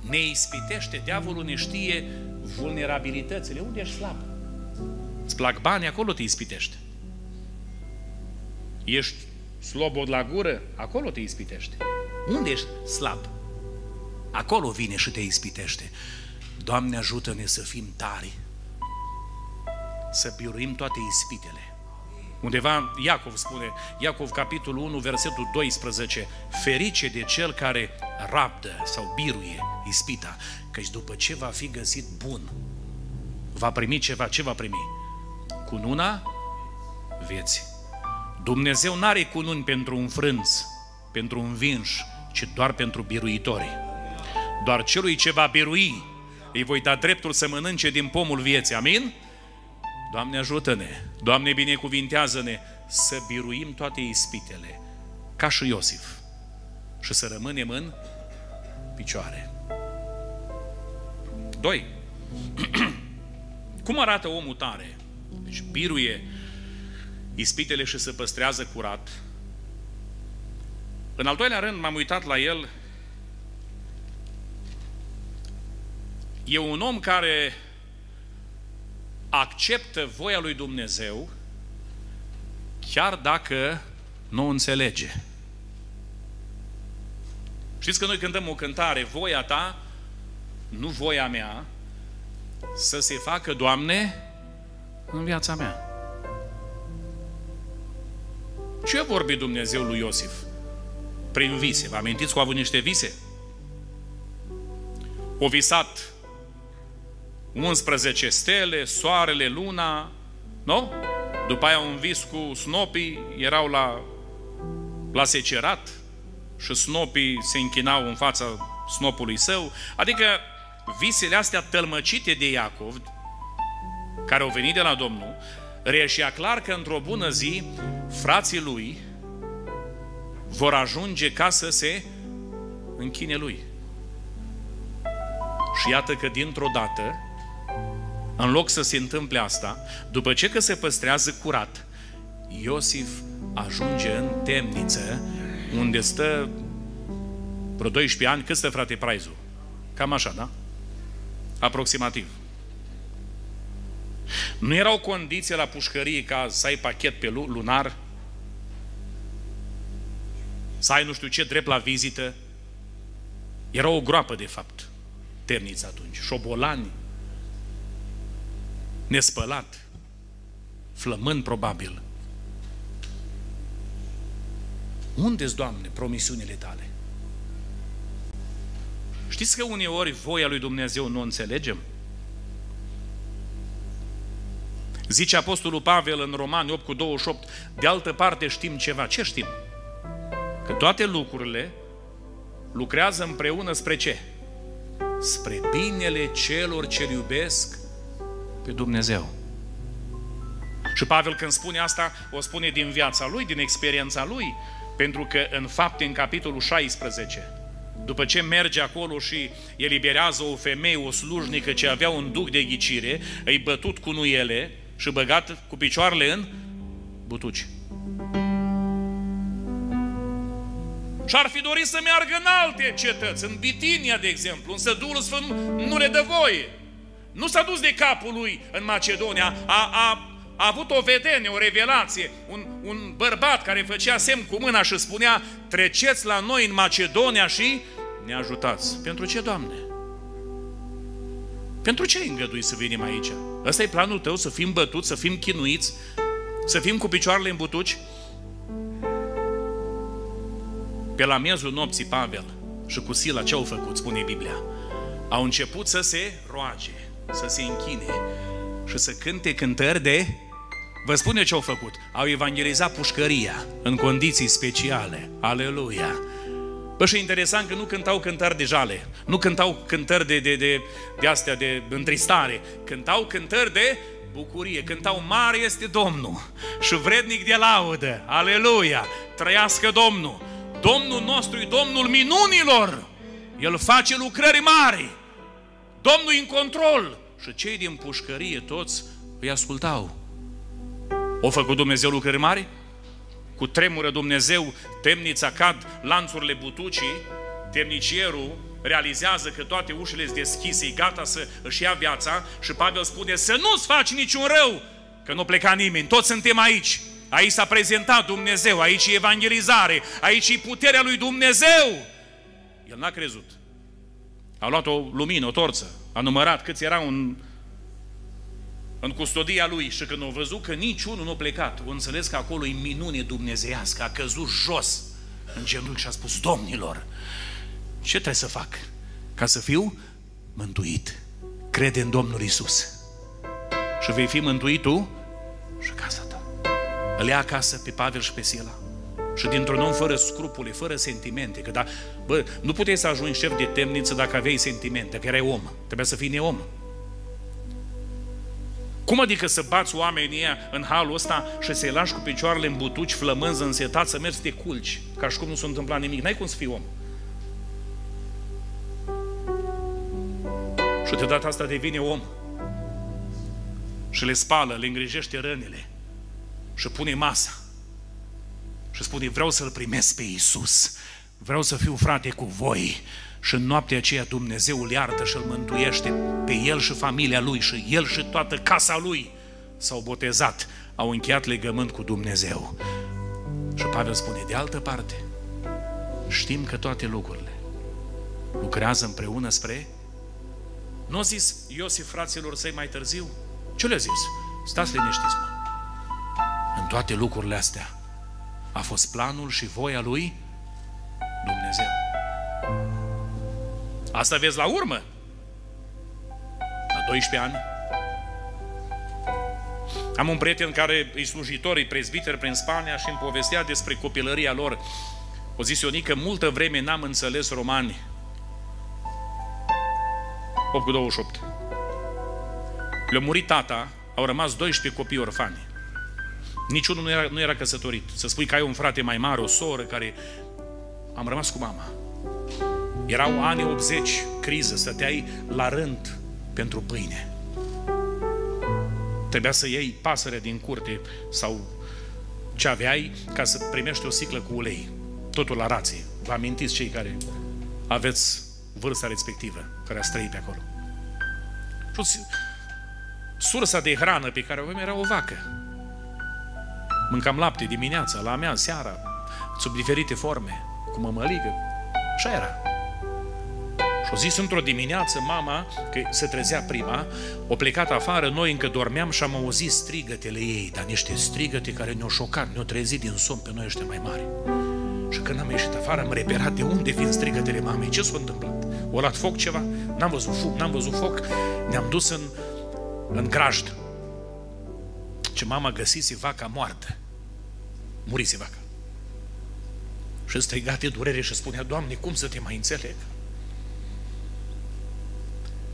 ne ispitește, diavolul ne știe vulnerabilitățile. Unde ești slab? Îți plac bani, acolo te ispitește. Ești slobod la gură, acolo te ispitește. Unde ești slab? Acolo vine și te ispitește. Doamne, ajută-ne să fim tari, să biruim toate ispitele. Undeva Iacov spune, Iacov capitolul 1, versetul 12, ferice de cel care rabdă sau biruie ispita, căci după ce va fi găsit bun, va primi ceva, ce va primi? Cununa vieții. Dumnezeu nu are cununi pentru un frânz, pentru un vinș, ci doar pentru biruitori. Doar celui ce va birui, îi voi da dreptul să mănânce din pomul vieții. Amin? Doamne ajută-ne, Doamne binecuvintează-ne să biruim toate ispitele, ca și Iosif, și să rămânem în picioare. 2. Cum arată omul tare? Deci biruie ispitele și se păstrează curat. În al doilea rând m-am uitat la el. E un om care acceptă voia lui Dumnezeu chiar dacă nu o înțelege. Știți că noi cântăm o cântare, voia ta, nu voia mea, să se facă, Doamne, în viața mea. Ce a vorbit Dumnezeu lui Iosif? Prin vise. Vă amintiți că a avut niște vise? o visat 11 stele, soarele, luna, nu? După aia un vis cu snopii, erau la, la secerat și snopii se închinau în fața snopului său. Adică visele astea tălmăcite de Iacov, care au venit de la Domnul, reieșea clar că într-o bună zi frații lui vor ajunge ca să se închine lui. Și iată că dintr-o dată, în loc să se întâmple asta, după ce că se păstrează curat, Iosif ajunge în temniță, unde stă vreo 12 ani. Cât stă, frate, praizul? Cam așa, da? Aproximativ. Nu era o condiție la pușcărie ca să ai pachet pe lunar, să ai nu știu ce drept la vizită. Era o groapă, de fapt, temnița atunci. Șobolani, nespălat, flămând probabil. Unde-s, Doamne, promisiunile Tale? Știți că uneori voia lui Dumnezeu nu o înțelegem? Zice Apostolul Pavel în Romani 8 cu 28, de altă parte știm ceva. Ce știm? Că toate lucrurile lucrează împreună spre ce? Spre binele celor ce iubesc pe Dumnezeu. Și Pavel când spune asta, o spune din viața lui, din experiența lui, pentru că în fapte în capitolul 16, după ce merge acolo și eliberează o femeie, o slujnică ce avea un duc de ghicire, îi bătut cu nuiele și băgat cu picioarele în butuci. Și ar fi dorit să meargă în alte cetăți, în Bitinia, de exemplu, însă Duhul Sfânt nu le dă voie. Nu s-a dus de capul lui în Macedonia, a, a, a avut o vedenie, o revelație, un, un bărbat care făcea semn cu mâna și spunea, treceți la noi în Macedonia și ne ajutați. Pentru ce, Doamne? Pentru ce ai îngădui să venim aici? Ăsta e planul tău, să fim bătuți, să fim chinuiți, să fim cu picioarele în butuci? Pe la miezul nopții, Pavel și cu Sila ce au făcut, spune Biblia? Au început să se roage, să se închine și să cânte cântări de... Vă spune ce au făcut. Au evangelizat pușcăria în condiții speciale. Aleluia! Bă, și interesant că nu cântau cântări de jale, nu cântau cântări de, de, de, de astea de întristare, cântau cântări de bucurie, cântau mare este Domnul și vrednic de laudă. Aleluia! Trăiască Domnul! Domnul nostru e Domnul minunilor! El face lucrări mari! Domnul e în control! Și cei din pușcărie toți îi ascultau. O făcut Dumnezeu lucrări mari? Cu tremură Dumnezeu, temnița cad, lanțurile butucii, temnicierul realizează că toate ușile sunt deschise, e gata să își ia viața și Pavel spune să nu-ți faci niciun rău, că nu pleca nimeni, toți suntem aici. Aici s-a prezentat Dumnezeu, aici e evangelizare, aici e puterea lui Dumnezeu. El n-a crezut. A luat o lumină, o torță, a numărat câți erau în, în custodia lui. Și când a văzut că niciunul nu a plecat, o înțeles că acolo e minune dumnezeiască, a căzut jos în genunchi și a spus, domnilor, ce trebuie să fac ca să fiu mântuit? Crede în Domnul Isus. Și vei fi mântuit tu și casa ta. Îl ia acasă pe Pavel și pe Sila și dintr-un om fără scrupule, fără sentimente, că da, bă, nu puteai să ajungi șef de temniță dacă aveai sentimente, că erai om, trebuia să fii neom. Cum adică să bați oamenii în halul ăsta și să-i lași cu picioarele în butuci, flămânzi, însetat, să mergi să te culci, ca și cum nu s-a întâmplat nimic? N-ai cum să fii om. Și deodată asta devine om. Și le spală, le îngrijește rănile și pune masa și spune, vreau să-L primesc pe Iisus, vreau să fiu frate cu voi. Și în noaptea aceea Dumnezeu îl iartă și îl mântuiește pe el și familia lui și el și toată casa lui s-au botezat, au încheiat legământ cu Dumnezeu. Și Pavel spune, de altă parte, știm că toate lucrurile lucrează împreună spre... Nu a zis Iosif fraților săi mai târziu? Ce le-a zis? Stați liniștiți, mă. În toate lucrurile astea, a fost planul și voia lui Dumnezeu. Asta vezi la urmă. 12 ani. Am un prieten care e slujitor, e prezbiter prin Spania și îmi povestea despre copilăria lor. O zis Ionică, multă vreme n-am înțeles romani. 8 cu 28. Le-a murit tata, au rămas 12 copii orfani. Niciunul nu era, nu era căsătorit. Să spui că ai un frate mai mare, o soră care... Am rămas cu mama. Erau anii 80, criză, stăteai la rând pentru pâine. Trebuia să iei pasărea din curte sau ce aveai ca să primești o sticlă cu ulei. Totul la rație. Vă amintiți cei care aveți vârsta respectivă, care a trăit pe acolo. Și sursa de hrană pe care o avem era o vacă. Mâncam lapte dimineața, la mea, seara, sub diferite forme, cu mămăligă. Așa era. Și o zis într-o dimineață mama, că se trezea prima, o plecat afară, noi încă dormeam și am auzit strigătele ei, dar niște strigăte care ne-au șocat, ne-au trezit din somn pe noi ăștia mai mari. Și când am ieșit afară, am reperat de unde vin strigătele mamei, ce s-a întâmplat? O luat foc ceva? N-am văzut foc, n-am văzut foc, ne-am dus în, în grajd. Ce mama găsise vaca moartă. Murise vaca. Și striga de durere și spunea, Doamne, cum să te mai înțeleg?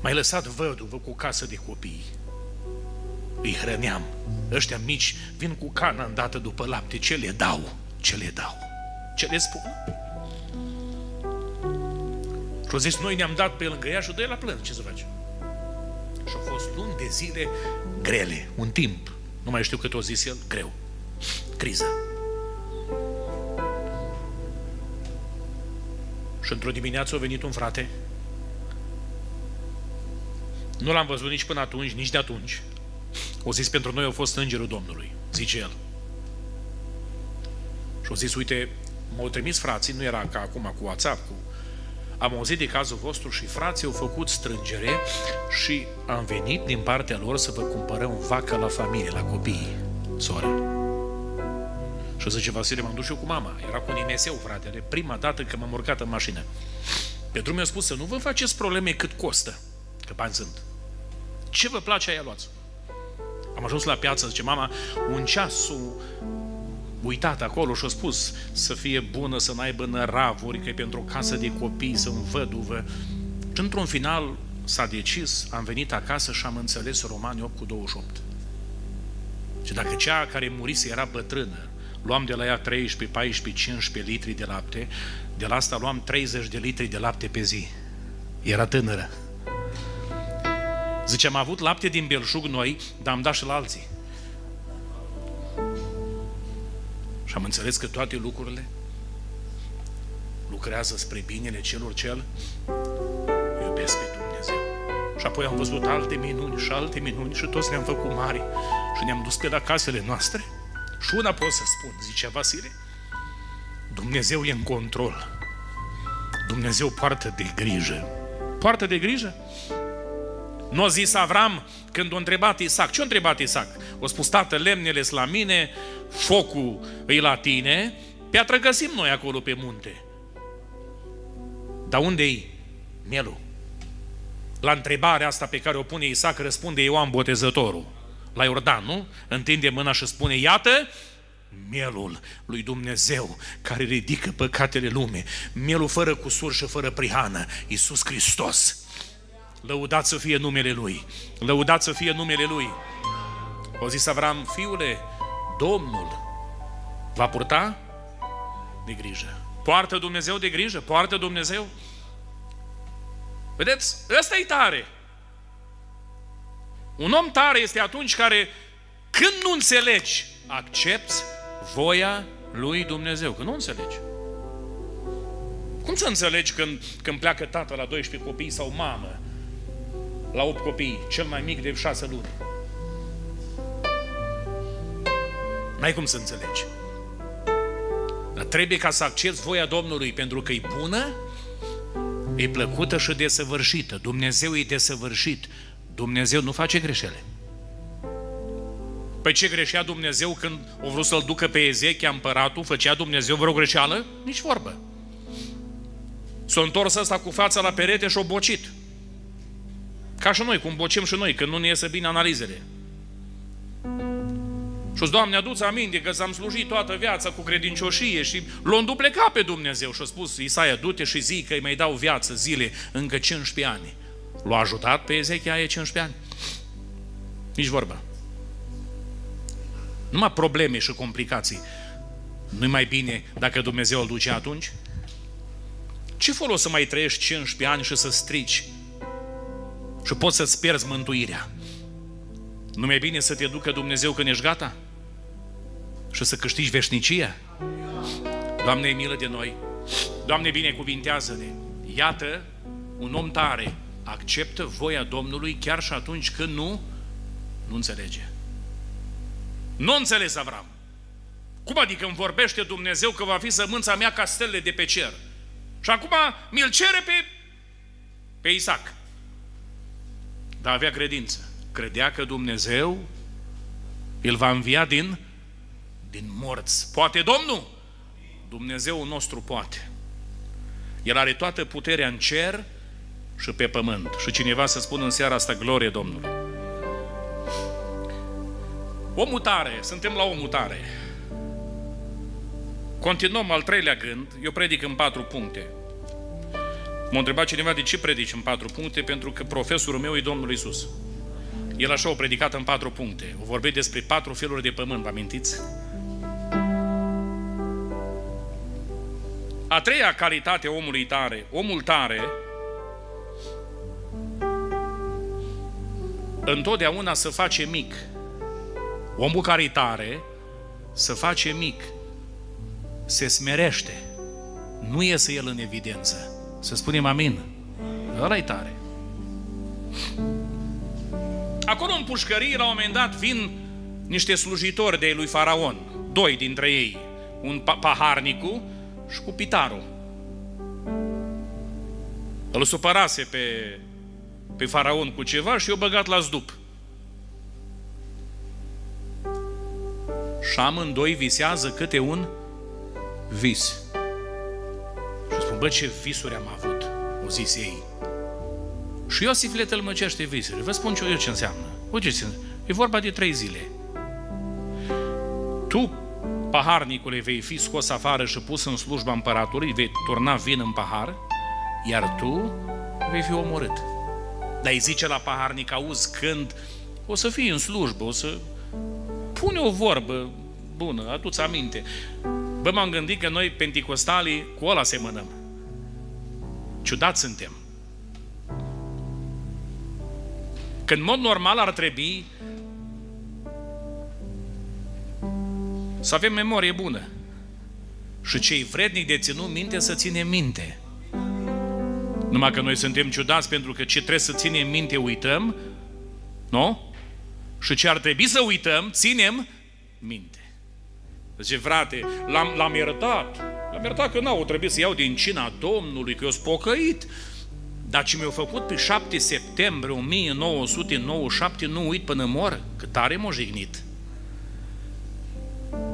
Mai lăsat văduvă cu casă de copii. Îi hrăneam. Ăștia mici vin cu cana îndată după lapte. Ce le dau? Ce le dau? Ce le spun? Și au zis, noi ne-am dat pe lângă ea și de la plân. Ce să facem? Și au fost luni de zile grele, un timp. Nu mai știu cât o zis el, greu. Criza. Și într-o dimineață a venit un frate nu l-am văzut nici până atunci, nici de atunci. O zis, pentru noi a fost îngerul Domnului, zice el. Și o zis, uite, m-au trimis frații, nu era ca acum cu WhatsApp, cu... Am auzit de cazul vostru și frații au făcut strângere și am venit din partea lor să vă cumpărăm vacă la familie, la copii, soră. Și o zice, Vasile, m-am dus eu cu mama. Era cu Nimeseu, fratele, prima dată când m-am urcat în mașină. Pe drum mi-a spus să nu vă faceți probleme cât costă, că bani sunt. Ce vă place, aia luați. Am ajuns la piață, zice mama, un ceasul uitat acolo și a spus să fie bună, să n-aibă năravuri, că e pentru o casă de copii, să văduvă. Și într-un final s-a decis, am venit acasă și am înțeles Romani 8 cu 28. Și dacă cea care murise era bătrână, luam de la ea 13, 14, 15 litri de lapte, de la asta luam 30 de litri de lapte pe zi. Era tânără. Zice, am avut lapte din belșug noi, dar am dat și la alții. Și am înțeles că toate lucrurile lucrează spre binele celor cel iubesc pe Dumnezeu. Și apoi am văzut alte minuni și alte minuni și toți ne-am făcut mari și ne-am dus pe la casele noastre. Și una pot să spun, zicea Vasile, Dumnezeu e în control. Dumnezeu poartă de grijă. Poartă de grijă? Nu a zis Avram când a întrebat Isaac. Ce a întrebat Isaac? O spus, tată, lemnele la mine, focul e la tine, piatră găsim noi acolo pe munte. Dar unde e mielul? La întrebarea asta pe care o pune Isaac răspunde Ioan Botezătorul. La Iordan, nu? Întinde mâna și spune, iată, mielul lui Dumnezeu care ridică păcatele lume, mielul fără cusur și fără prihană, Iisus Hristos. Lăudat să fie numele Lui. Lăudat să fie numele Lui. O zis Avram, fiule, Domnul va purta de grijă. Poartă Dumnezeu de grijă? Poartă Dumnezeu? Vedeți? Ăsta e tare. Un om tare este atunci care, când nu înțelegi, accepti voia lui Dumnezeu. Când nu înțelegi. Cum să înțelegi când, când pleacă tată la 12 copii sau mamă la 8 copii, cel mai mic de 6 luni. N-ai cum să înțelegi. Dar trebuie ca să accepti voia Domnului pentru că e bună, e plăcută și desăvârșită. Dumnezeu e desăvârșit. Dumnezeu nu face greșele. Păi ce greșea Dumnezeu când o vrut să-l ducă pe Ezechia împăratul? Făcea Dumnezeu vreo greșeală? Nici vorbă. S-a întors ăsta cu fața la perete și-o bocit. Ca și noi, cum bocem și noi, când nu ne iese bine analizele. Și Doamne, aduți aminte că s-am slujit toată viața cu credincioșie și l-am duplecat pe Dumnezeu și a spus Isaia, du-te și zi că îi mai dau viață zile încă 15 ani. L-a ajutat pe Ezechia aia 15 ani? Nici vorba. Numai probleme și complicații. Nu-i mai bine dacă Dumnezeu îl duce atunci? Ce folos să mai trăiești 15 ani și să strici și poți să-ți pierzi mântuirea? Nu mai bine să te ducă Dumnezeu când ești gata? Și să câștigi veșnicia? Doamne, e milă de noi. Doamne, binecuvintează-ne. Iată, un om tare acceptă voia Domnului chiar și atunci când nu, nu înțelege. Nu înțeles Avram. Cum adică îmi vorbește Dumnezeu că va fi sămânța mea ca stelele de pe cer? Și acum mi-l cere pe, pe Isaac. Dar avea credință. Credea că Dumnezeu îl va învia din, din morți. Poate Domnul? Dumnezeu nostru poate. El are toată puterea în cer și pe pământ. Și cineva să spună în seara asta glorie Domnului. O mutare, suntem la o mutare. Continuăm al treilea gând, eu predic în patru puncte. M-a întrebat cineva de ce predici în patru puncte, pentru că profesorul meu e Domnul Isus. El așa o predicat în patru puncte. O vorbit despre patru feluri de pământ, vă amintiți? A treia calitate omului tare, omul tare, întotdeauna să face mic. Omul care tare, să face mic. Se smerește. Nu iese el în evidență. Să spunem amin. ăla e tare. Acolo în pușcărie, la un moment dat, vin niște slujitori de lui Faraon. Doi dintre ei. Un paharnicu și cu pitarul. Îl supărase pe, pe faraon cu ceva și i-a băgat la zdup. Și amândoi visează câte un vis. Și spun, bă, ce visuri am avut, o zis ei. Și Iosif le tălmăcește visele. Vă spun ce eu ce înseamnă. Uite, e vorba de trei zile. Tu, paharnicule, vei fi scos afară și pus în slujba împăratului, vei turna vin în pahar, iar tu vei fi omorât. Dar îi zice la paharnic, auzi, când o să fii în slujbă, o să pune o vorbă bună, adu-ți aminte. Bă, m-am gândit că noi, penticostalii, cu ăla semănăm. Ciudat suntem. Când în mod normal ar trebui să avem memorie bună. Și cei vrednic de ținut minte să ținem minte. Numai că noi suntem ciudați pentru că ce trebuie să ținem minte uităm, nu? Și ce ar trebui să uităm, ținem minte. Zice, frate, l-am, l-am iertat. L-am iertat că n-au trebuit să iau din cina Domnului, că eu spocăit. Dar ce mi-au făcut pe 7 septembrie 1997, nu uit până mor, că tare m-a jignit.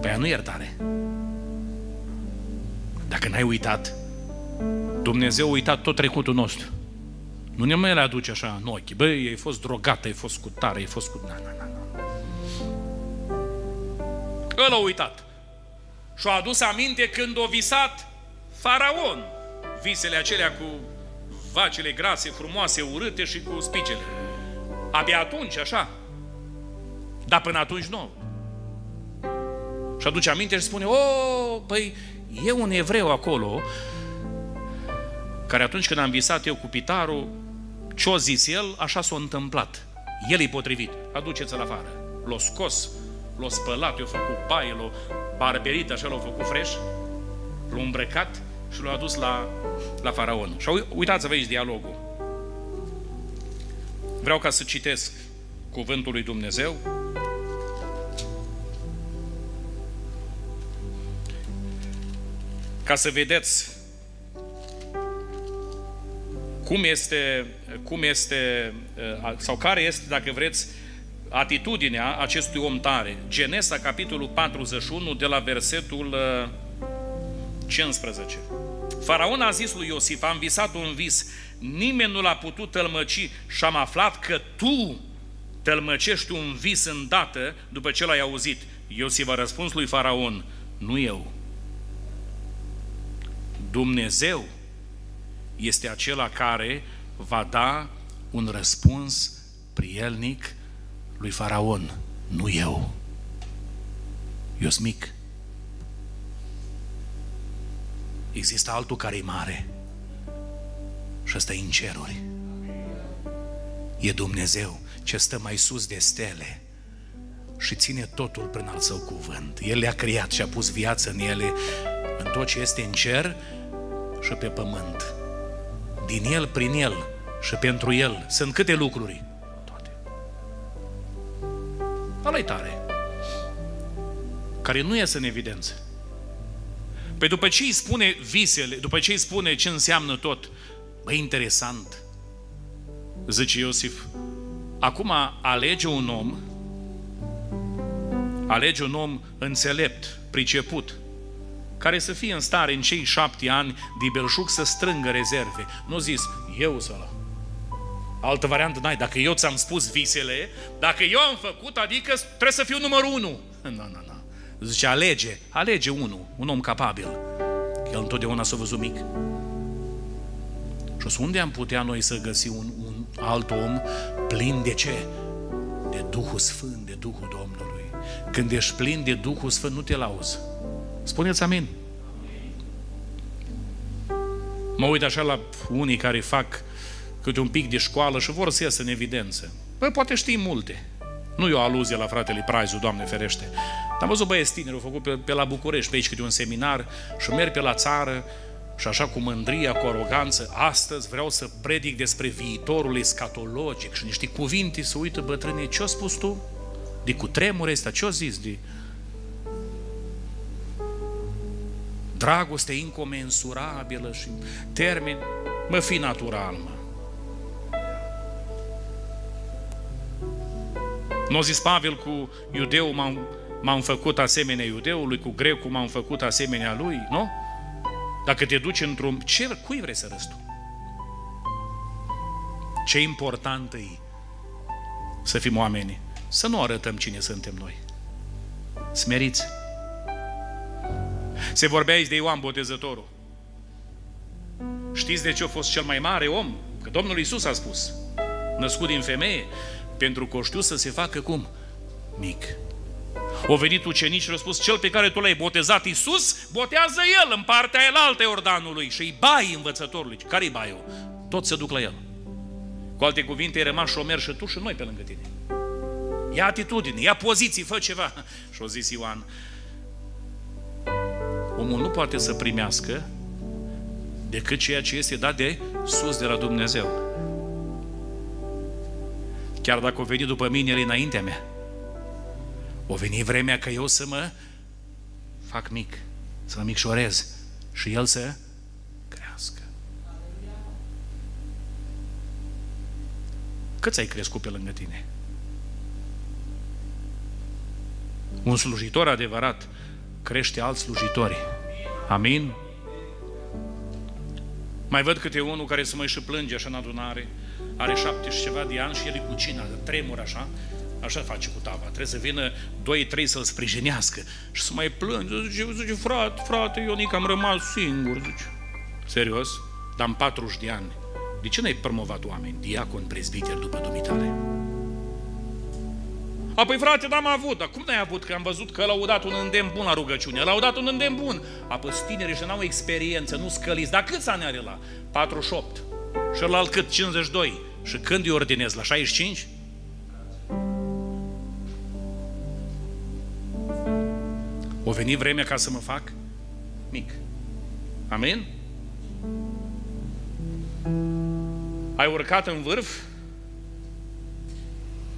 Păi nu iertare. Dacă n-ai uitat, Dumnezeu a uitat tot trecutul nostru. Nu ne mai le aduce așa în ochi. Băi, ai fost drogat, ai fost cu tare, ai fost cu... Na, na, na, na. Ăla a uitat. Și-a adus aminte când o visat faraon. Visele acelea cu vacile grase, frumoase, urâte și cu spicele. Abia atunci, așa. Dar până atunci nu. Și aduce aminte și spune, o, păi, e un evreu acolo, care atunci când am visat eu cu pitarul, ce-o zis el, așa s-a întâmplat. El e potrivit. Aduceți-l afară. L-a scos, l-a spălat, i-a făcut baie, l-a barberit, așa l-a făcut fresh, l-a îmbrăcat și l-a adus la, la faraon. Și uitați-vă aici dialogul. Vreau ca să citesc cuvântul lui Dumnezeu. Ca să vedeți cum este, cum este uh, sau care este, dacă vreți, atitudinea acestui om tare. Genesa, capitolul 41, de la versetul 15. Uh, Faraon a zis lui Iosif, am visat un vis, nimeni nu l-a putut tălmăci și am aflat că tu tălmăcești un vis îndată după ce l-ai auzit. Iosif a răspuns lui Faraon, nu eu. Dumnezeu este acela care va da un răspuns prielnic lui Faraon, nu eu. Eu sunt mic. Există altul care e mare și ăsta e în ceruri. E Dumnezeu ce stă mai sus de stele și ține totul prin al său cuvânt. El le-a creat și a pus viață în ele, în tot ce este în cer și pe pământ. Din el, prin el și pentru el sunt câte lucruri? Toate. ăla tare. Care nu iese în evidență. Pe după ce îi spune visele, după ce îi spune ce înseamnă tot, băi, interesant, zice Iosif, acum alege un om, alege un om înțelept, priceput, care să fie în stare în cei șapte ani de belșug să strângă rezerve. Nu zis, eu să la. Altă variantă n-ai. Dacă eu ți-am spus visele, dacă eu am făcut, adică trebuie să fiu numărul unu. Nu, nu, nu. Zice, alege, alege unul, un om capabil. El întotdeauna s-a văzut mic. Și unde am putea noi să găsim un, un alt om plin de ce? De Duhul Sfânt, de Duhul Domnului. Când ești plin de Duhul Sfânt, nu te lauzi. Spuneți amin. Mă uit așa la unii care fac câte un pic de școală și vor să iasă în evidență. Păi poate știi multe. Nu e o aluzie la fratele Praizu, Doamne ferește. Dar am văzut băieți tineri, au făcut pe, pe la București, pe aici câte un seminar și merg pe la țară și așa cu mândria, cu aroganță, astăzi vreau să predic despre viitorul escatologic și niște cuvinte să uită bătrânii. Ce-a spus tu? De cu tremure ăsta, ce-a zis? De... Dragoste incomensurabilă și termeni. Mă, fi natural, mă. Nu a zis Pavel cu iudeu m-am, m-am făcut asemenea iudeului, cu grecul m-am făcut asemenea lui, nu? Dacă te duci într-un... Ce, cui vrei să răstu? Ce important e să fim oameni, să nu arătăm cine suntem noi. Smeriți. Se vorbea aici de Ioan Botezătorul. Știți de ce a fost cel mai mare om? Că Domnul Isus a spus, născut din femeie, pentru că știu să se facă cum? Mic. Au venit ucenici și au spus, cel pe care tu l-ai botezat Iisus, botează el în partea alte Iordanului și îi bai învățătorului. Care-i baiul? Tot se duc la el. Cu alte cuvinte, ai rămas șomer și tu și noi pe lângă tine. Ia atitudine, ia poziții, fă ceva. Și-o zis Ioan, omul nu poate să primească decât ceea ce este dat de sus de la Dumnezeu. Chiar dacă o veni după mine, el înaintea mea. O veni vremea că eu să mă fac mic, să mă micșorez și el să crească. Câți ai crescut pe lângă tine? Un slujitor adevărat crește alți slujitori. Amin? Mai văd câte unul care să mă și plânge așa în adunare, are șapte și ceva de ani și el e cu cina, tremur așa, așa face cu tava. Trebuie să vină doi, trei să-l sprijinească și să mai plânge. Zice, zice frate, frate, Ionic, am rămas singur, zice. Serios? Dar în 40 de ani. De ce n-ai promovat oameni, diacon, prezbiter după dumitale? Apoi, frate, n-am avut. Dar cum n-ai avut? Că am văzut că l-au dat un îndemn bun la rugăciune. L-au dat un îndemn bun. Apoi, tinerii și n-au experiență, nu scăliți. Dar câți ani are la? 48. Și la cât? 52. Și când îi ordinez? La 65? O veni vremea ca să mă fac mic. Amin? Ai urcat în vârf,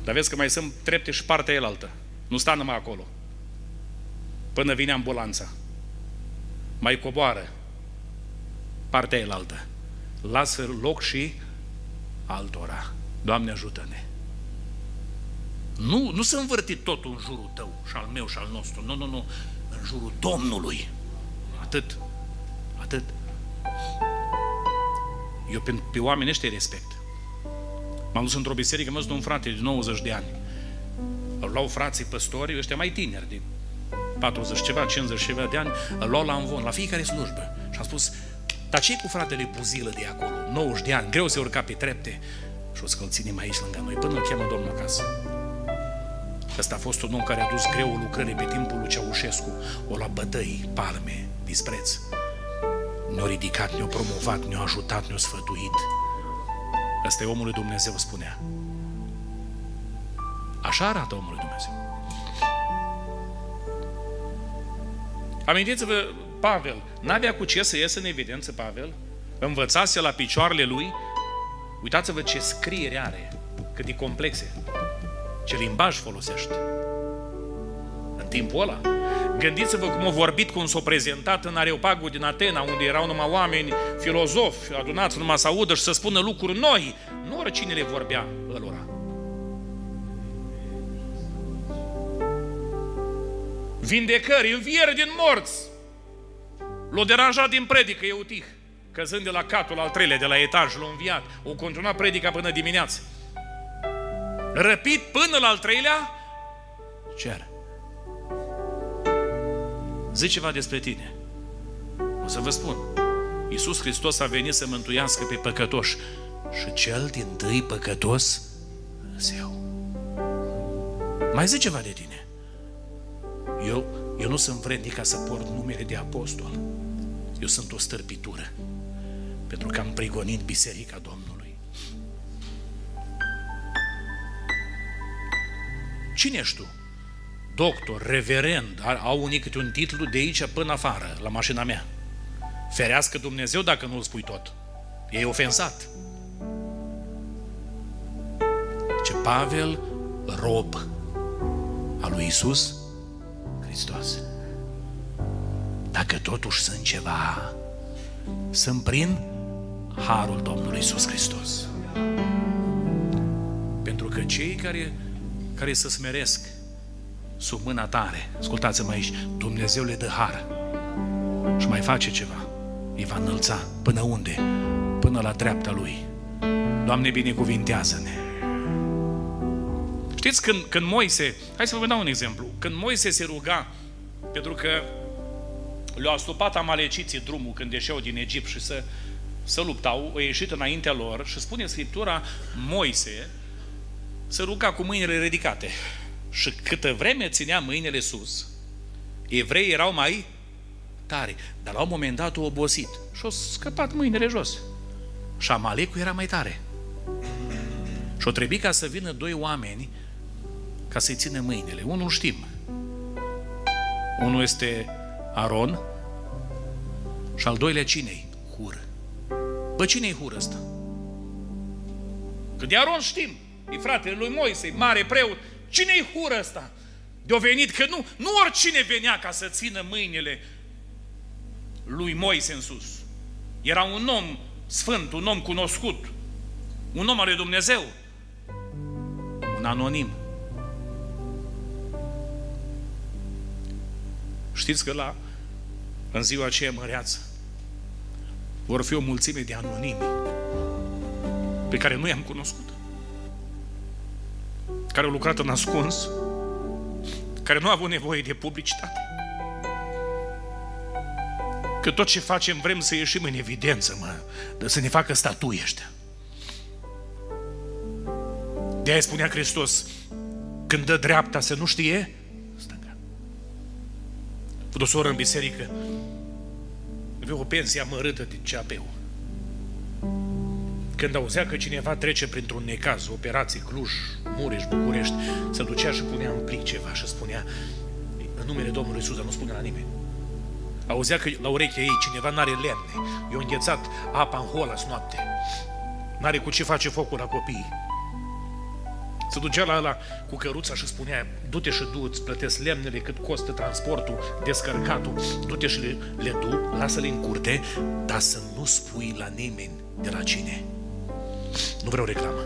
dar vezi că mai sunt trepte și partea elaltă. Nu sta numai acolo. Până vine ambulanța. Mai coboară partea elaltă. Lasă loc și altora. Doamne ajută-ne! Nu, nu să învârti totul în jurul tău și al meu și al nostru. Nu, nu, nu. În jurul Domnului. Atât. Atât. Eu pe, pe oameni ăștia respect. M-am dus într-o biserică, mă un frate de 90 de ani. Îl luau frații păstori, ăștia mai tineri, de 40 ceva, 50 ceva de ani, îl luau la învon, la fiecare slujbă. Și am spus, dar ce cu fratele Buzilă de acolo? 90 de ani, greu se urca pe trepte. Și o să-l ținem aici lângă noi, până îl cheamă domnul acasă. Ăsta a fost un om care a dus greu lucrării pe timpul lui Ceaușescu. O la bătăi, palme, dispreț. Ne-a ridicat, ne-a promovat, ne-a ajutat, ne-a sfătuit. Ăsta e omul lui Dumnezeu, spunea. Așa arată omul lui Dumnezeu. Amintiți-vă, Pavel, n-avea cu ce să iasă în evidență, Pavel? Învățase la picioarele lui? Uitați-vă ce scriere are, cât e complexe, ce limbaj folosește. În timpul ăla, Gândiți-vă cum a vorbit, cum s-a prezentat în Areopagul din Atena, unde erau numai oameni filozofi, adunați numai să audă și să spună lucruri noi. Nu oricine le vorbea ălora. Vindecări, înviere din morți. L-a deranjat din predică Eutih, căzând de la catul al treilea, de la etaj, l-a înviat. O continua predica până dimineață. Răpit până la al treilea, cer. Zice ceva despre tine. O să vă spun. Iisus Hristos a venit să mântuiască pe păcătoși. Și cel din tâi păcătos, eu. Mai zice ceva de tine. Eu, eu nu sunt vrednic ca să port numele de apostol. Eu sunt o stârpitură. Pentru că am prigonit biserica Domnului. Cine ești tu? doctor, reverend, au unii câte un titlu de aici până afară, la mașina mea. Ferească Dumnezeu dacă nu-l spui tot. E ofensat. Ce Pavel, rob al lui Isus Hristos. Dacă totuși sunt ceva, sunt prin harul Domnului Isus Hristos. Pentru că cei care, care se smeresc sub mâna tare. Ascultați-mă aici, Dumnezeu le dă har și mai face ceva. Îi va înălța. Până unde? Până la dreapta Lui. Doamne, binecuvintează-ne. Știți, când, când Moise, hai să vă dau un exemplu, când Moise se ruga, pentru că le-au astupat amaleciții drumul când ieșeau din Egipt și să, să luptau, au ieșit înaintea lor și spune Scriptura, Moise se ruga cu mâinile ridicate. Și câtă vreme ținea mâinile sus, evreii erau mai tare. Dar la un moment dat au obosit și au scăpat mâinile jos. Și Amalecul era mai tare. Și o trebuie ca să vină doi oameni ca să-i țină mâinile. Unul știm. Unul este Aron și al doilea cinei? Hur. Bă, cine-i Hur ăsta? Că de Aron știm. E fratele lui Moise, mare preot. Cine-i hură ăsta? De-o venit că nu, nu oricine venea ca să țină mâinile lui Moise în sus. Era un om sfânt, un om cunoscut, un om al lui Dumnezeu, un anonim. Știți că la, în ziua aceea măreață vor fi o mulțime de anonimi pe care nu i-am cunoscut care au lucrat în ascuns, care nu au avut nevoie de publicitate. Că tot ce facem vrem să ieșim în evidență, mă, de să ne facă statui ăștia. De aia spunea Hristos, când dă dreapta să nu știe, stânga. Văd o soră în biserică, avea o pensie amărâtă de CAP-ul. Când auzea că cineva trece printr-un necaz, operații, Cluj, Mureș, București, se ducea și punea în plic ceva și spunea în numele Domnului Iisus, dar nu spune la nimeni. Auzea că la urechea ei cineva n-are lemne, i-a înghețat apa în holas noapte, n-are cu ce face focul la copii. Se ducea la ăla cu căruța și spunea, du-te și du, îți plătesc lemnele cât costă transportul, descărcatul, du-te și le, le du, lasă-le în curte, dar să nu spui la nimeni de la cine. Nu vreau reclamă.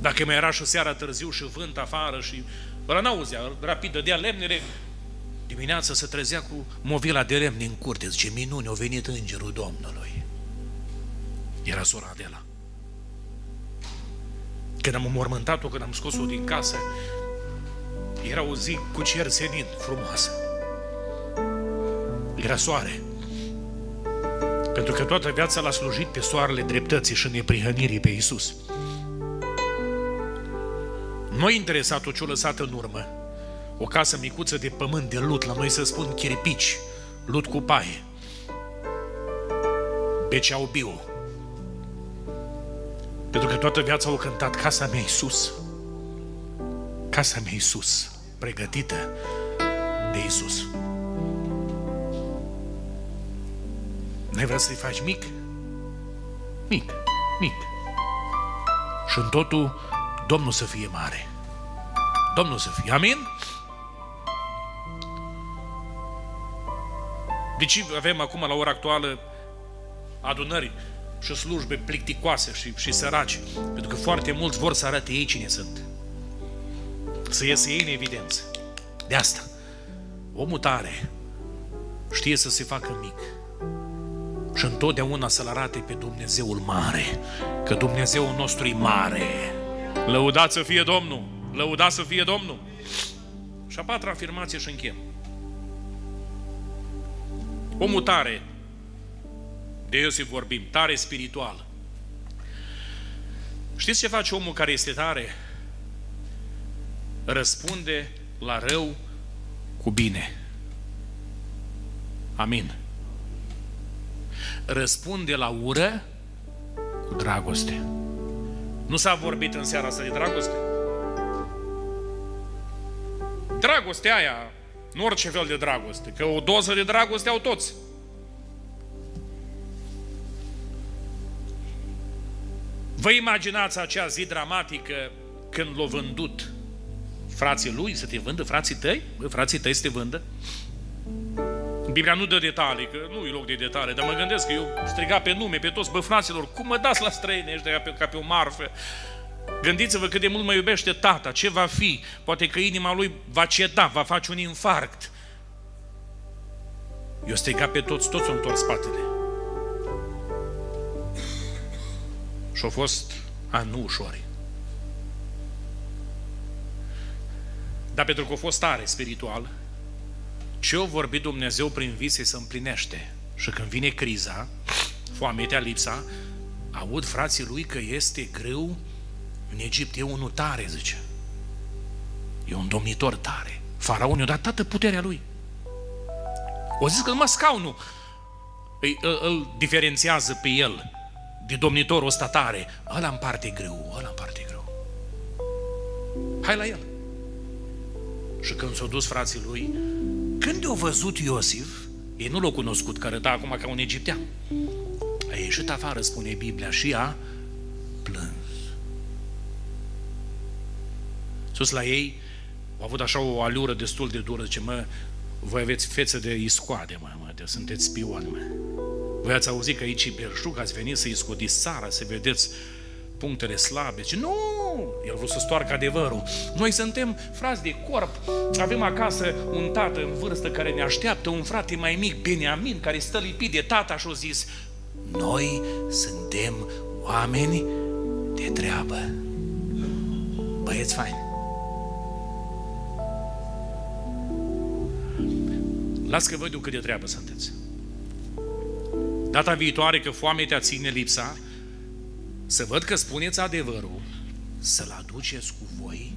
Dacă mai era și seara târziu și vânt afară și ăla n-auzea, rapid dădea lemnele, dimineața se trezea cu movila de lemne în curte, zice, minune, a venit îngerul Domnului.
Era sora Adela. Când am înmormântat-o, când am scos-o din casă, era o zi cu cer senin, frumoasă. Era soare. Pentru că toată viața l-a slujit pe soarele dreptății și neprihănirii pe Iisus. Nu interesat-o ce-o lăsat în urmă. O casă micuță de pământ, de lut, la noi să spun chiripici, lut cu paie. Beceau bio. Pentru că toată viața au cântat Casa mea Iisus. Casa mea Iisus, pregătită de Iisus. N-ai vrea să-i faci mic? Mic, mic. Și în totul, Domnul să fie mare. Domnul să fie. Amin? Deci avem acum, la ora actuală, adunări și slujbe plicticoase și, și săraci. Pentru că foarte mulți vor să arate ei cine sunt. Să iese ei în evidență. De asta, omul tare știe să se facă mic și întotdeauna să-L arate pe Dumnezeul mare, că Dumnezeul nostru e mare. Lăudați să fie Domnul! Lăudați să fie Domnul! Și a patra afirmație și închem. Omul tare, de Iosif vorbim, tare spiritual. Știți ce face omul care este tare? Răspunde la rău cu bine. Amin răspunde la ură cu dragoste. Nu s-a vorbit în seara asta de dragoste? Dragostea aia, nu orice fel de dragoste, că o doză de dragoste au toți. Vă imaginați acea zi dramatică când l-a vândut frații lui, să te vândă frații tăi? Bă, frații tăi să te vândă? Biblia nu dă detalii, că nu e loc de detalii, dar mă gândesc că eu striga pe nume, pe toți băfraților, cum mă dați la străini ăștia ca pe, ca pe o marfă? Gândiți-vă cât de mult mă iubește tata, ce va fi? Poate că inima lui va ceda, va face un infarct. Eu striga pe toți, toți au întors spatele. Și au fost ani nu ușori. Dar pentru că a fost tare spiritual, ce o vorbit Dumnezeu prin vise se împlinește. Și când vine criza, foametea, lipsa, aud frații lui că este greu în Egipt. E unul tare, zice. E un domnitor tare. Faraon i-a dat toată puterea lui. O zis că numai scaunul îi, îl, îl diferențiază pe el de domnitorul ăsta tare. Ăla în parte greu, ăla în parte greu. Hai la el. Și când s-au dus frații lui, când au văzut Iosif, ei nu l-au cunoscut, că arăta acum ca un egiptean. A ieșit afară, spune Biblia, și a plâns. Sus la ei, au avut așa o alură destul de dură, zice, mă, voi aveți fețe de iscoade, mă, mă, de sunteți spioni, mă. Voi ați auzit că aici Berșuc ați venit să iscodiți țara, să vedeți punctele slabe. Și nu, el vreau să stoarcă adevărul. Noi suntem frați de corp, avem acasă un tată în vârstă care ne așteaptă, un frate mai mic, Beniamin, care stă lipit de tata și a zis, noi suntem oameni de treabă. Băieți faini. Las că văd eu cât de treabă sunteți. Data viitoare că foamea te ține lipsa, să văd că spuneți adevărul, să-l aduceți cu voi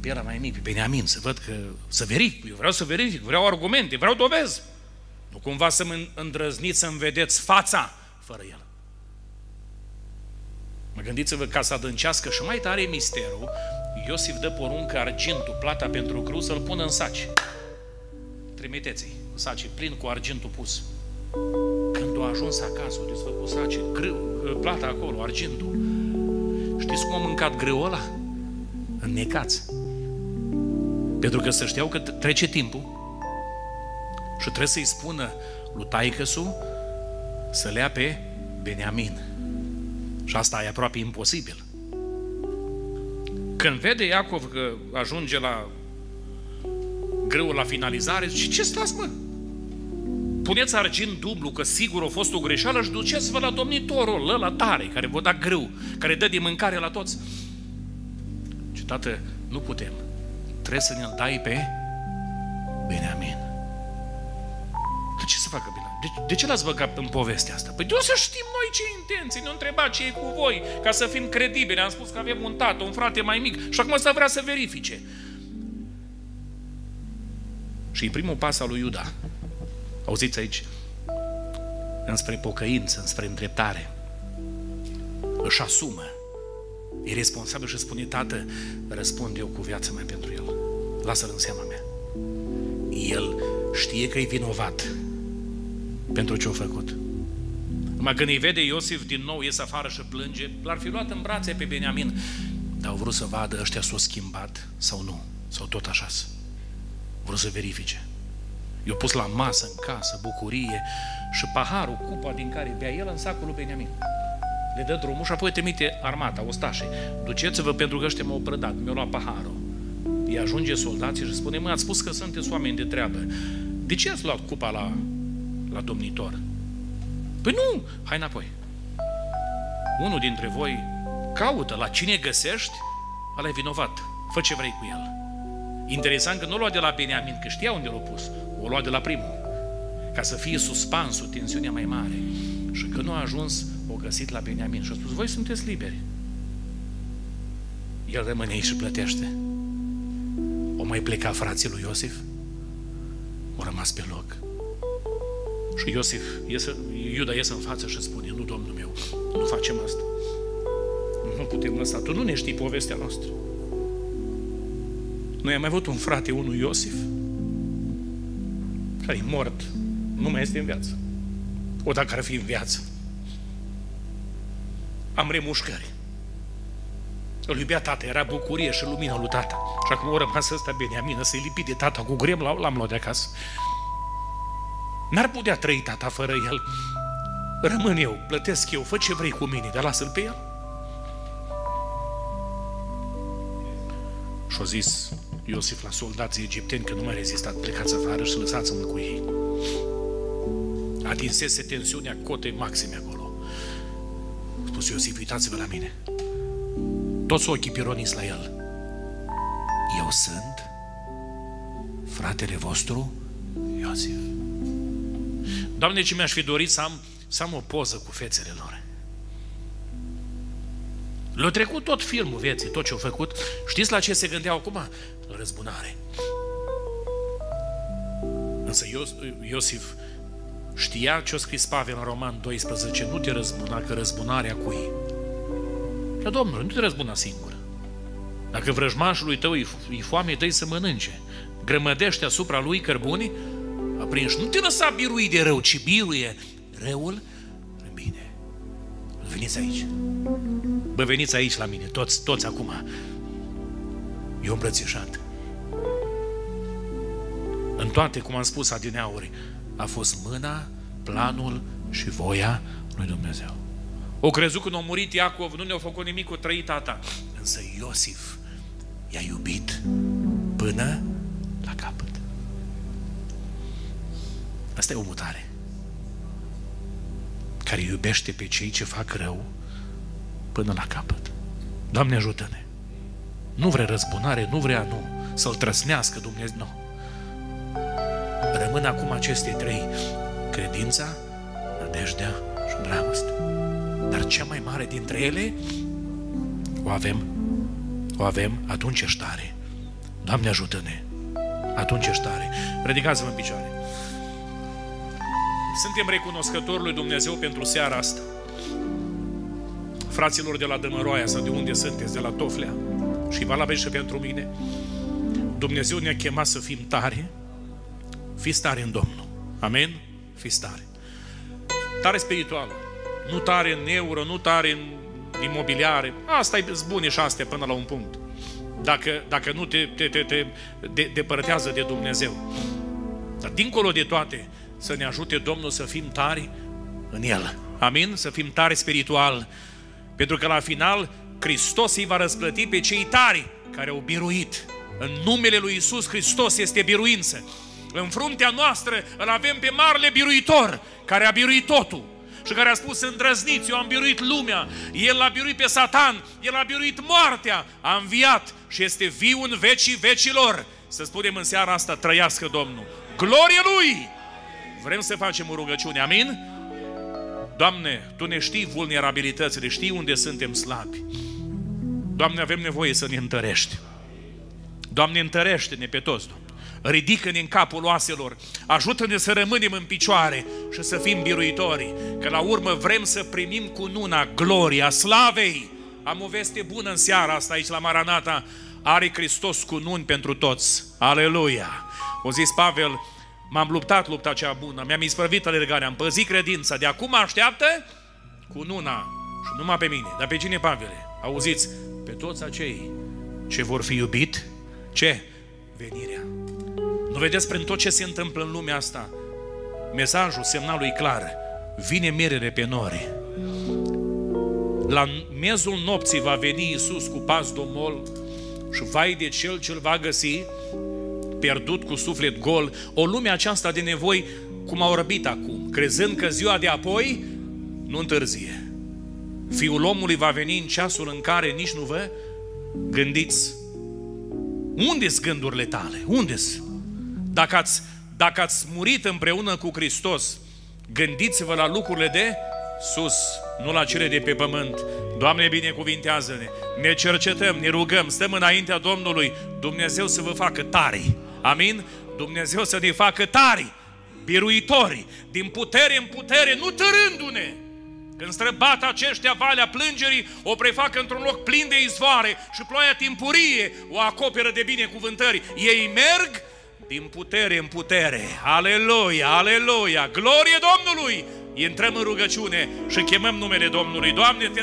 pe ăla mai mic, pe Beniamin, să văd că, să verific, eu vreau să verific, vreau argumente, vreau dovezi. Nu cumva să mă îndrăzniți să-mi vedeți fața fără el. Mă gândiți-vă ca să adâncească și mai tare misterul, Iosif dă poruncă argintul, plata pentru cru, să-l pună în saci. Trimiteți-i, saci plin cu argintul pus. Când a ajuns acasă, o desfăcut saci, plata acolo, argintul. Știți cum a mâncat greu ăla? Înnecați. Pentru că să știau că trece timpul și trebuie să-i spună lui taicăsu să lea pe Beniamin. Și asta e aproape imposibil. Când vede Iacov că ajunge la greu la finalizare, zice, ce stați mă? Puneți argint dublu, că sigur a fost o greșeală și duceți-vă la domnitorul ăla tare, care vă da greu, care dă din mâncare la toți. Ce tată, nu putem. Trebuie să ne-l dai pe Beniamin. De ce să facă bine? De, de ce l-ați băgat în povestea asta? Păi de o să știm noi ce intenții, ne întreba ce e cu voi, ca să fim credibili. Am spus că avem un tată, un frate mai mic și acum ăsta vrea să verifice. Și primul pas al lui Iuda. Auziți aici? Înspre pocăință, înspre îndreptare. Își asumă. E responsabil și spune, tată, răspund eu cu viața mea pentru el. Lasă-l în seama mea. El știe că e vinovat pentru ce a făcut. Numai când îi vede Iosif din nou ies afară și plânge, l-ar fi luat în brațe pe Beniamin, dar au vrut să vadă ăștia s-au schimbat sau nu, sau tot așa. Vreau să verifice. I-a pus la masă, în casă, bucurie și paharul, cupa din care bea el în sacul lui Beniamin. Le dă drumul și apoi trimite armata, ostașii. Duceți-vă pentru că ăștia m-au prădat, mi-au luat paharul. Îi ajunge soldații și spune, mă, ați spus că sunteți oameni de treabă. De ce ați luat cupa la, la domnitor? Păi nu, hai înapoi. Unul dintre voi caută la cine găsești, ăla e vinovat. Fă ce vrei cu el. Interesant că nu o lua de la Beniamin, că știa unde l-a pus. O lua de la primul. Ca să fie suspansul, tensiunea mai mare. Și când nu a ajuns, o găsit la Beniamin și a spus, voi sunteți liberi. El rămâne aici și plătește. O mai pleca frații lui Iosif? O rămas pe loc. Și Iosif, iese, Iuda iese în față și spune, nu, domnul meu, nu facem asta. Nu putem lăsa. Tu nu ne știi povestea noastră. Noi am avut un frate, unul Iosif, care e mort, nu mai este în viață. O dacă ar fi în viață. Am remușcări. Îl iubea tata, era bucurie și lumina lui tata. Și acum o rămas ăsta Beniamină să-i lipi de tata cu grem, l-am luat de acasă. N-ar putea trăi tata fără el. Rămân eu, plătesc eu, fă ce vrei cu mine, dar lasă-l pe el. Și-a zis Iosif la soldații egipteni că nu mai rezistat, plecați afară și lăsați-mă cu ei. Atinsese tensiunea cotei maxime acolo. A spus Iosif, uitați-vă la mine. Toți ochii pironiți la el. Eu sunt fratele vostru Iosif. Doamne, ce mi-aș fi dorit să am, să am o poză cu fețele lor. Le-a trecut tot filmul vieții, tot ce au făcut. Știți la ce se gândeau acum? La răzbunare. Însă Iosif știa ce a scris Pavel în Roman 12, nu te răzbuna, că răzbunarea cui? Dar, Domnule, nu te răzbuna singur. Dacă vrăjmașului tău e, e foame, tăi să mănânce. Grămădește asupra lui cărbuni, aprinși. Nu te lăsa birui de rău, ci biruie răul în bine. Veniți aici. Bă, veniți aici la mine, toți, toți acum. Eu îmbrățișat. În toate, cum am spus adineauri, a fost mâna, planul și voia lui Dumnezeu. O crezut când a murit Iacov, nu ne-a făcut nimic cu trăit tata. Însă Iosif i-a iubit până la capăt. Asta e o mutare care iubește pe cei ce fac rău până la capăt. Doamne ajută-ne! Nu vrea răzbunare, nu vrea nu, să-l trăsnească Dumnezeu, nu. Rămân acum aceste trei, credința, nădejdea și dragoste. Dar cea mai mare dintre ele o avem, o avem, atunci ești tare. Doamne ajută-ne! Atunci ești tare. Ridicați-vă în picioare. Suntem recunoscători lui Dumnezeu pentru seara asta. Fraților de la Dămăroaia sau de unde sunteți, de la Toflea, și valabil și pentru mine, Dumnezeu ne-a chemat să fim tare, fiți tare în Domnul. Amen? Fiți tare. Tare spirituală. Nu tare în euro, nu tare în imobiliare. Asta e bune și astea până la un punct. Dacă, dacă nu te, te, te, te de, depărtează de Dumnezeu. Dar dincolo de toate, să ne ajute Domnul să fim tari în El. Amin? Să fim tari spiritual. Pentru că la final, Hristos îi va răsplăti pe cei tari care au biruit. În numele lui Isus Hristos este biruință. În fruntea noastră îl avem pe marele biruitor, care a biruit totul și care a spus îndrăzniți, eu am biruit lumea, El a biruit pe Satan, El a biruit moartea, a înviat și este viu în vecii vecilor. Să spunem în seara asta, trăiască Domnul. Glorie Lui! Vrem să facem o rugăciune, amin? Doamne, Tu ne știi vulnerabilitățile, știi unde suntem slabi. Doamne, avem nevoie să ne întărești. Doamne, întărește-ne pe toți, Doamne. Ridică-ne în capul oaselor, ajută-ne să rămânem în picioare și să fim biruitori, că la urmă vrem să primim cu nuna gloria slavei. Am o veste bună în seara asta aici la Maranata, are Hristos cu nuni pentru toți. Aleluia! O zis Pavel, m-am luptat lupta cea bună, mi-am isprăvit alergarea, am păzit credința, de acum așteaptă cu nuna și numai pe mine, dar pe cine Pavele? Auziți, pe toți acei ce vor fi iubit, ce? Venirea. Nu vedeți prin tot ce se întâmplă în lumea asta? Mesajul, semnalul e clar. Vine merere pe nori. La mezul nopții va veni Iisus cu pas domol și vai de cel ce-l va găsi pierdut cu suflet gol, o lume aceasta de nevoi cum au răbit acum, crezând că ziua de apoi nu întârzie. Fiul omului va veni în ceasul în care nici nu vă gândiți. Unde-s gândurile tale? Unde-s? Dacă ați, dacă ați murit împreună cu Hristos, gândiți-vă la lucrurile de sus, nu la cele de pe pământ. Doamne, binecuvintează-ne, ne cercetăm, ne rugăm, stăm înaintea Domnului, Dumnezeu să vă facă tari. Amin? Dumnezeu să ne facă tari, biruitori, din putere în putere, nu târându-ne. Când străbat aceștia valea plângerii, o prefac într-un loc plin de izvoare și ploaia timpurie o acoperă de binecuvântări. Ei merg din putere în putere. Aleluia, aleluia, glorie Domnului! Intrăm în rugăciune și chemăm numele Domnului. Doamne, te